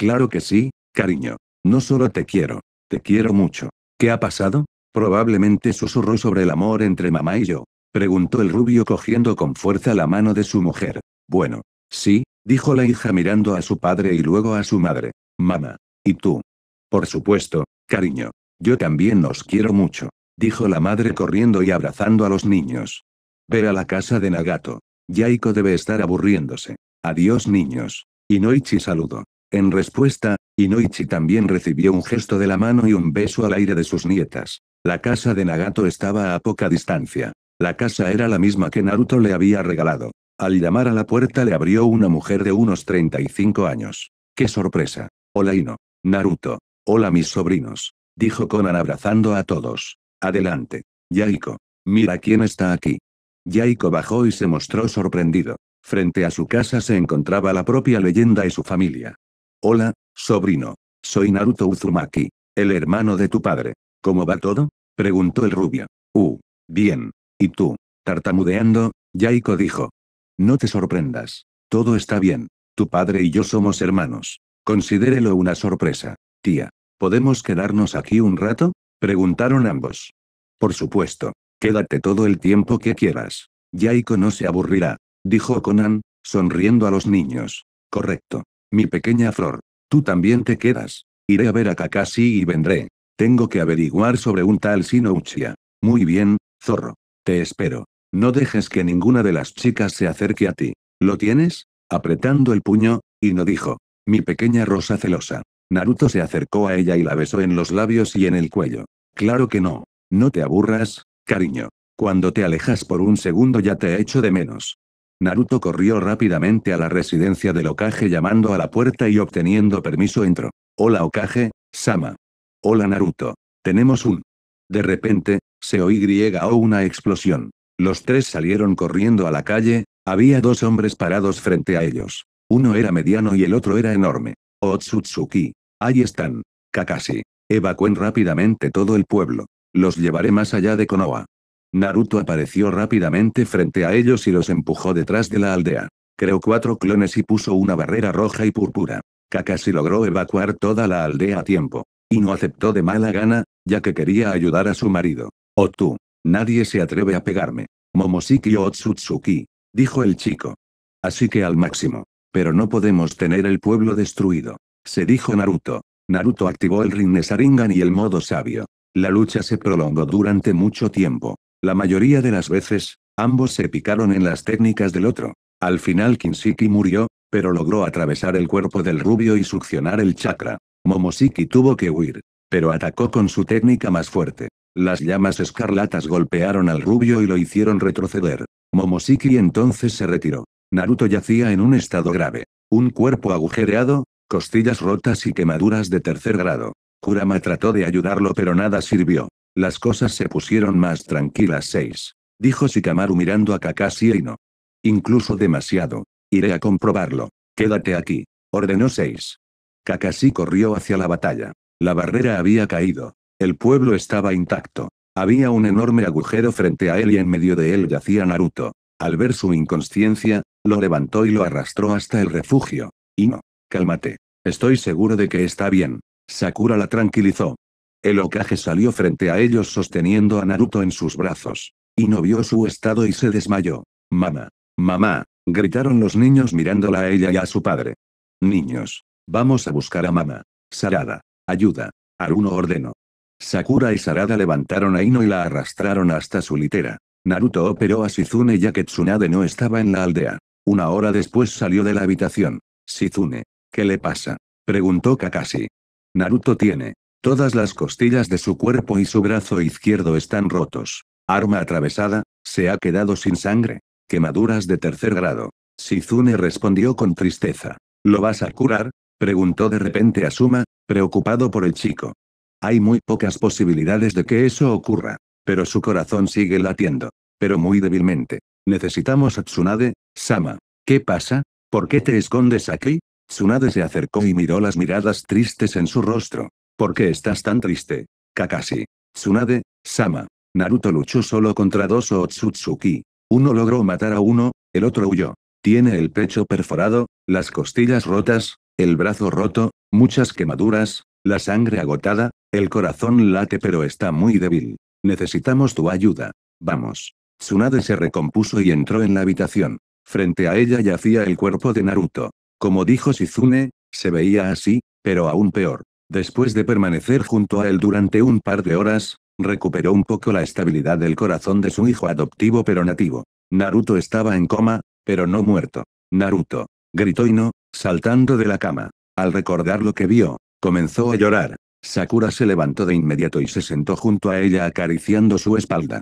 Claro que sí, cariño. No solo te quiero, te quiero mucho. ¿Qué ha pasado? Probablemente susurró sobre el amor entre mamá y yo. Preguntó el rubio cogiendo con fuerza la mano de su mujer. Bueno. Sí, dijo la hija mirando a su padre y luego a su madre. Mamá. ¿Y tú? Por supuesto, cariño. Yo también os quiero mucho. Dijo la madre corriendo y abrazando a los niños. Ve a la casa de Nagato. Yaiko debe estar aburriéndose. Adiós niños. Inoichi saludó. En respuesta, Inoichi también recibió un gesto de la mano y un beso al aire de sus nietas. La casa de Nagato estaba a poca distancia. La casa era la misma que Naruto le había regalado. Al llamar a la puerta le abrió una mujer de unos 35 años. ¡Qué sorpresa! Hola Ino. Naruto. Hola mis sobrinos. Dijo Conan abrazando a todos. Adelante. Yaiko. Mira quién está aquí. Yaiko bajó y se mostró sorprendido. Frente a su casa se encontraba la propia leyenda y su familia. Hola, sobrino. Soy Naruto Uzumaki, el hermano de tu padre. ¿Cómo va todo? Preguntó el rubio. Uh, bien. ¿Y tú? Tartamudeando, Yaiko dijo. No te sorprendas. Todo está bien. Tu padre y yo somos hermanos. Considérelo una sorpresa. Tía. ¿Podemos quedarnos aquí un rato? Preguntaron ambos. Por supuesto. Quédate todo el tiempo que quieras. Yaiko no se aburrirá. Dijo Conan, sonriendo a los niños. Correcto. Mi pequeña flor. Tú también te quedas. Iré a ver a Kakashi y vendré. Tengo que averiguar sobre un tal Sinouchia. Muy bien, zorro. Te espero. No dejes que ninguna de las chicas se acerque a ti. ¿Lo tienes? Apretando el puño, y no dijo. Mi pequeña rosa celosa. Naruto se acercó a ella y la besó en los labios y en el cuello. Claro que no. No te aburras, cariño. Cuando te alejas por un segundo ya te echo de menos. Naruto corrió rápidamente a la residencia del Okage llamando a la puerta y obteniendo permiso entró. Hola Okage, Sama. Hola Naruto. Tenemos un. De repente, se oí o una explosión. Los tres salieron corriendo a la calle, había dos hombres parados frente a ellos. Uno era mediano y el otro era enorme. Otsutsuki. Ahí están. Kakashi. Evacúen rápidamente todo el pueblo. Los llevaré más allá de Konoha. Naruto apareció rápidamente frente a ellos y los empujó detrás de la aldea. Creó cuatro clones y puso una barrera roja y púrpura. Kakashi logró evacuar toda la aldea a tiempo. Y no aceptó de mala gana, ya que quería ayudar a su marido. Oh tú. Nadie se atreve a pegarme. Momoshiki Otsutsuki. Dijo el chico. Así que al máximo. Pero no podemos tener el pueblo destruido. Se dijo Naruto. Naruto activó el Rinnesaringan y el modo sabio. La lucha se prolongó durante mucho tiempo. La mayoría de las veces, ambos se picaron en las técnicas del otro. Al final Kinshiki murió, pero logró atravesar el cuerpo del rubio y succionar el chakra. Momoshiki tuvo que huir. Pero atacó con su técnica más fuerte. Las llamas escarlatas golpearon al rubio y lo hicieron retroceder. Momoshiki entonces se retiró. Naruto yacía en un estado grave. Un cuerpo agujereado, costillas rotas y quemaduras de tercer grado. Kurama trató de ayudarlo pero nada sirvió. Las cosas se pusieron más tranquilas 6. Dijo Shikamaru mirando a Kakashi y no. Incluso demasiado. Iré a comprobarlo. Quédate aquí. Ordenó 6. Kakashi corrió hacia la batalla. La barrera había caído. El pueblo estaba intacto. Había un enorme agujero frente a él y en medio de él yacía Naruto. Al ver su inconsciencia, lo levantó y lo arrastró hasta el refugio. Y no. Cálmate. Estoy seguro de que está bien. Sakura la tranquilizó. El Okage salió frente a ellos sosteniendo a Naruto en sus brazos. Y no vio su estado y se desmayó. Mamá. Mamá. Gritaron los niños mirándola a ella y a su padre. Niños. Vamos a buscar a mamá. Sarada. Ayuda. Aruno ordenó. Sakura y Sarada levantaron a Ino y la arrastraron hasta su litera. Naruto operó a Shizune ya que Tsunade no estaba en la aldea. Una hora después salió de la habitación. Shizune. ¿Qué le pasa? Preguntó Kakashi. Naruto tiene. Todas las costillas de su cuerpo y su brazo izquierdo están rotos. Arma atravesada, se ha quedado sin sangre. Quemaduras de tercer grado. Shizune respondió con tristeza. ¿Lo vas a curar? Preguntó de repente Asuma, preocupado por el chico. Hay muy pocas posibilidades de que eso ocurra. Pero su corazón sigue latiendo. Pero muy débilmente. Necesitamos a Tsunade, Sama. ¿Qué pasa? ¿Por qué te escondes aquí? Tsunade se acercó y miró las miradas tristes en su rostro. ¿Por qué estás tan triste? Kakashi. Tsunade, Sama. Naruto luchó solo contra dos Otsutsuki. Uno logró matar a uno, el otro huyó. Tiene el pecho perforado, las costillas rotas, el brazo roto, muchas quemaduras, la sangre agotada, el corazón late pero está muy débil. Necesitamos tu ayuda. Vamos. Tsunade se recompuso y entró en la habitación. Frente a ella yacía el cuerpo de Naruto. Como dijo Shizune, se veía así, pero aún peor. Después de permanecer junto a él durante un par de horas, recuperó un poco la estabilidad del corazón de su hijo adoptivo pero nativo. Naruto estaba en coma, pero no muerto. Naruto. Gritó Ino, saltando de la cama. Al recordar lo que vio, comenzó a llorar. Sakura se levantó de inmediato y se sentó junto a ella acariciando su espalda.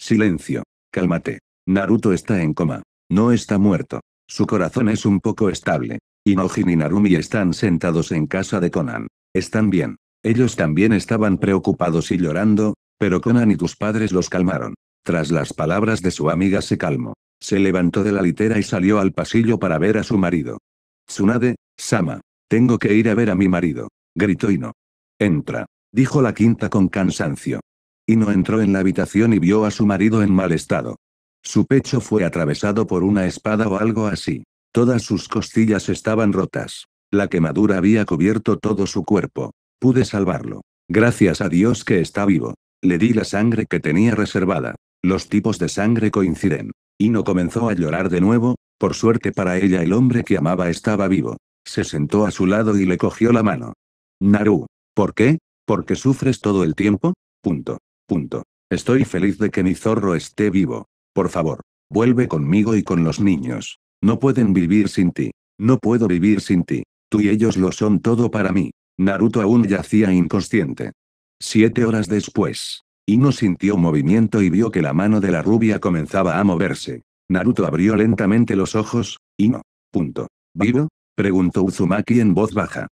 Silencio. Cálmate. Naruto está en coma. No está muerto. Su corazón es un poco estable. Inojin y Narumi están sentados en casa de Conan. Están bien. Ellos también estaban preocupados y llorando, pero Conan y tus padres los calmaron. Tras las palabras de su amiga se calmó. Se levantó de la litera y salió al pasillo para ver a su marido. Tsunade, Sama. Tengo que ir a ver a mi marido. Gritó Ino. Entra. Dijo la quinta con cansancio. Ino entró en la habitación y vio a su marido en mal estado. Su pecho fue atravesado por una espada o algo así. Todas sus costillas estaban rotas. La quemadura había cubierto todo su cuerpo. Pude salvarlo. Gracias a Dios que está vivo. Le di la sangre que tenía reservada. Los tipos de sangre coinciden. Ino comenzó a llorar de nuevo, por suerte para ella el hombre que amaba estaba vivo. Se sentó a su lado y le cogió la mano. Naru. ¿Por qué? ¿Porque sufres todo el tiempo? Punto. Punto. Estoy feliz de que mi zorro esté vivo. Por favor, vuelve conmigo y con los niños. No pueden vivir sin ti. No puedo vivir sin ti. Tú y ellos lo son todo para mí. Naruto aún yacía inconsciente. Siete horas después. Ino sintió movimiento y vio que la mano de la rubia comenzaba a moverse. Naruto abrió lentamente los ojos, Ino. Punto. ¿Vivo? Preguntó Uzumaki en voz baja.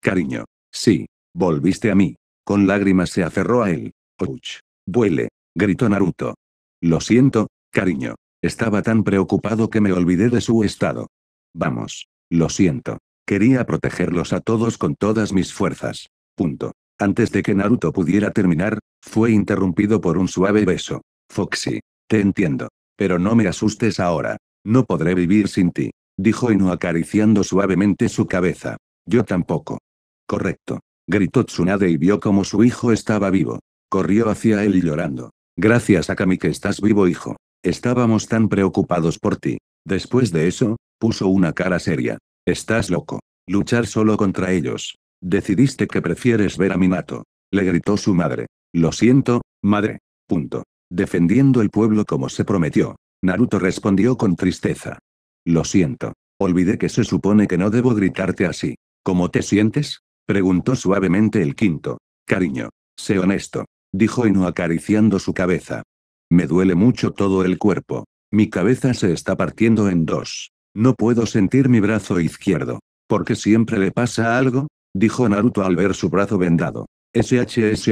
Cariño. Sí. Volviste a mí. Con lágrimas se aferró a él. Ouch. Vuele. Gritó Naruto. Lo siento, cariño. Estaba tan preocupado que me olvidé de su estado. Vamos. Lo siento. Quería protegerlos a todos con todas mis fuerzas. Punto. Antes de que Naruto pudiera terminar, fue interrumpido por un suave beso. Foxy. Te entiendo. Pero no me asustes ahora. No podré vivir sin ti. Dijo Inu acariciando suavemente su cabeza. Yo tampoco. Correcto. Gritó Tsunade y vio como su hijo estaba vivo. Corrió hacia él llorando. Gracias a Kami que estás vivo hijo. Estábamos tan preocupados por ti. Después de eso, puso una cara seria. Estás loco. Luchar solo contra ellos. Decidiste que prefieres ver a Minato. Le gritó su madre. Lo siento, madre. Punto. Defendiendo el pueblo como se prometió. Naruto respondió con tristeza. Lo siento. Olvidé que se supone que no debo gritarte así. ¿Cómo te sientes? Preguntó suavemente el quinto. Cariño. Sé honesto. Dijo Inu acariciando su cabeza. Me duele mucho todo el cuerpo. Mi cabeza se está partiendo en dos. No puedo sentir mi brazo izquierdo. ¿Por qué siempre le pasa algo? Dijo Naruto al ver su brazo vendado. SHSHHSHH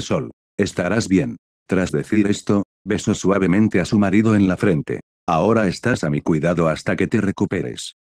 Sol. Estarás bien. Tras decir esto, besó suavemente a su marido en la frente. Ahora estás a mi cuidado hasta que te recuperes.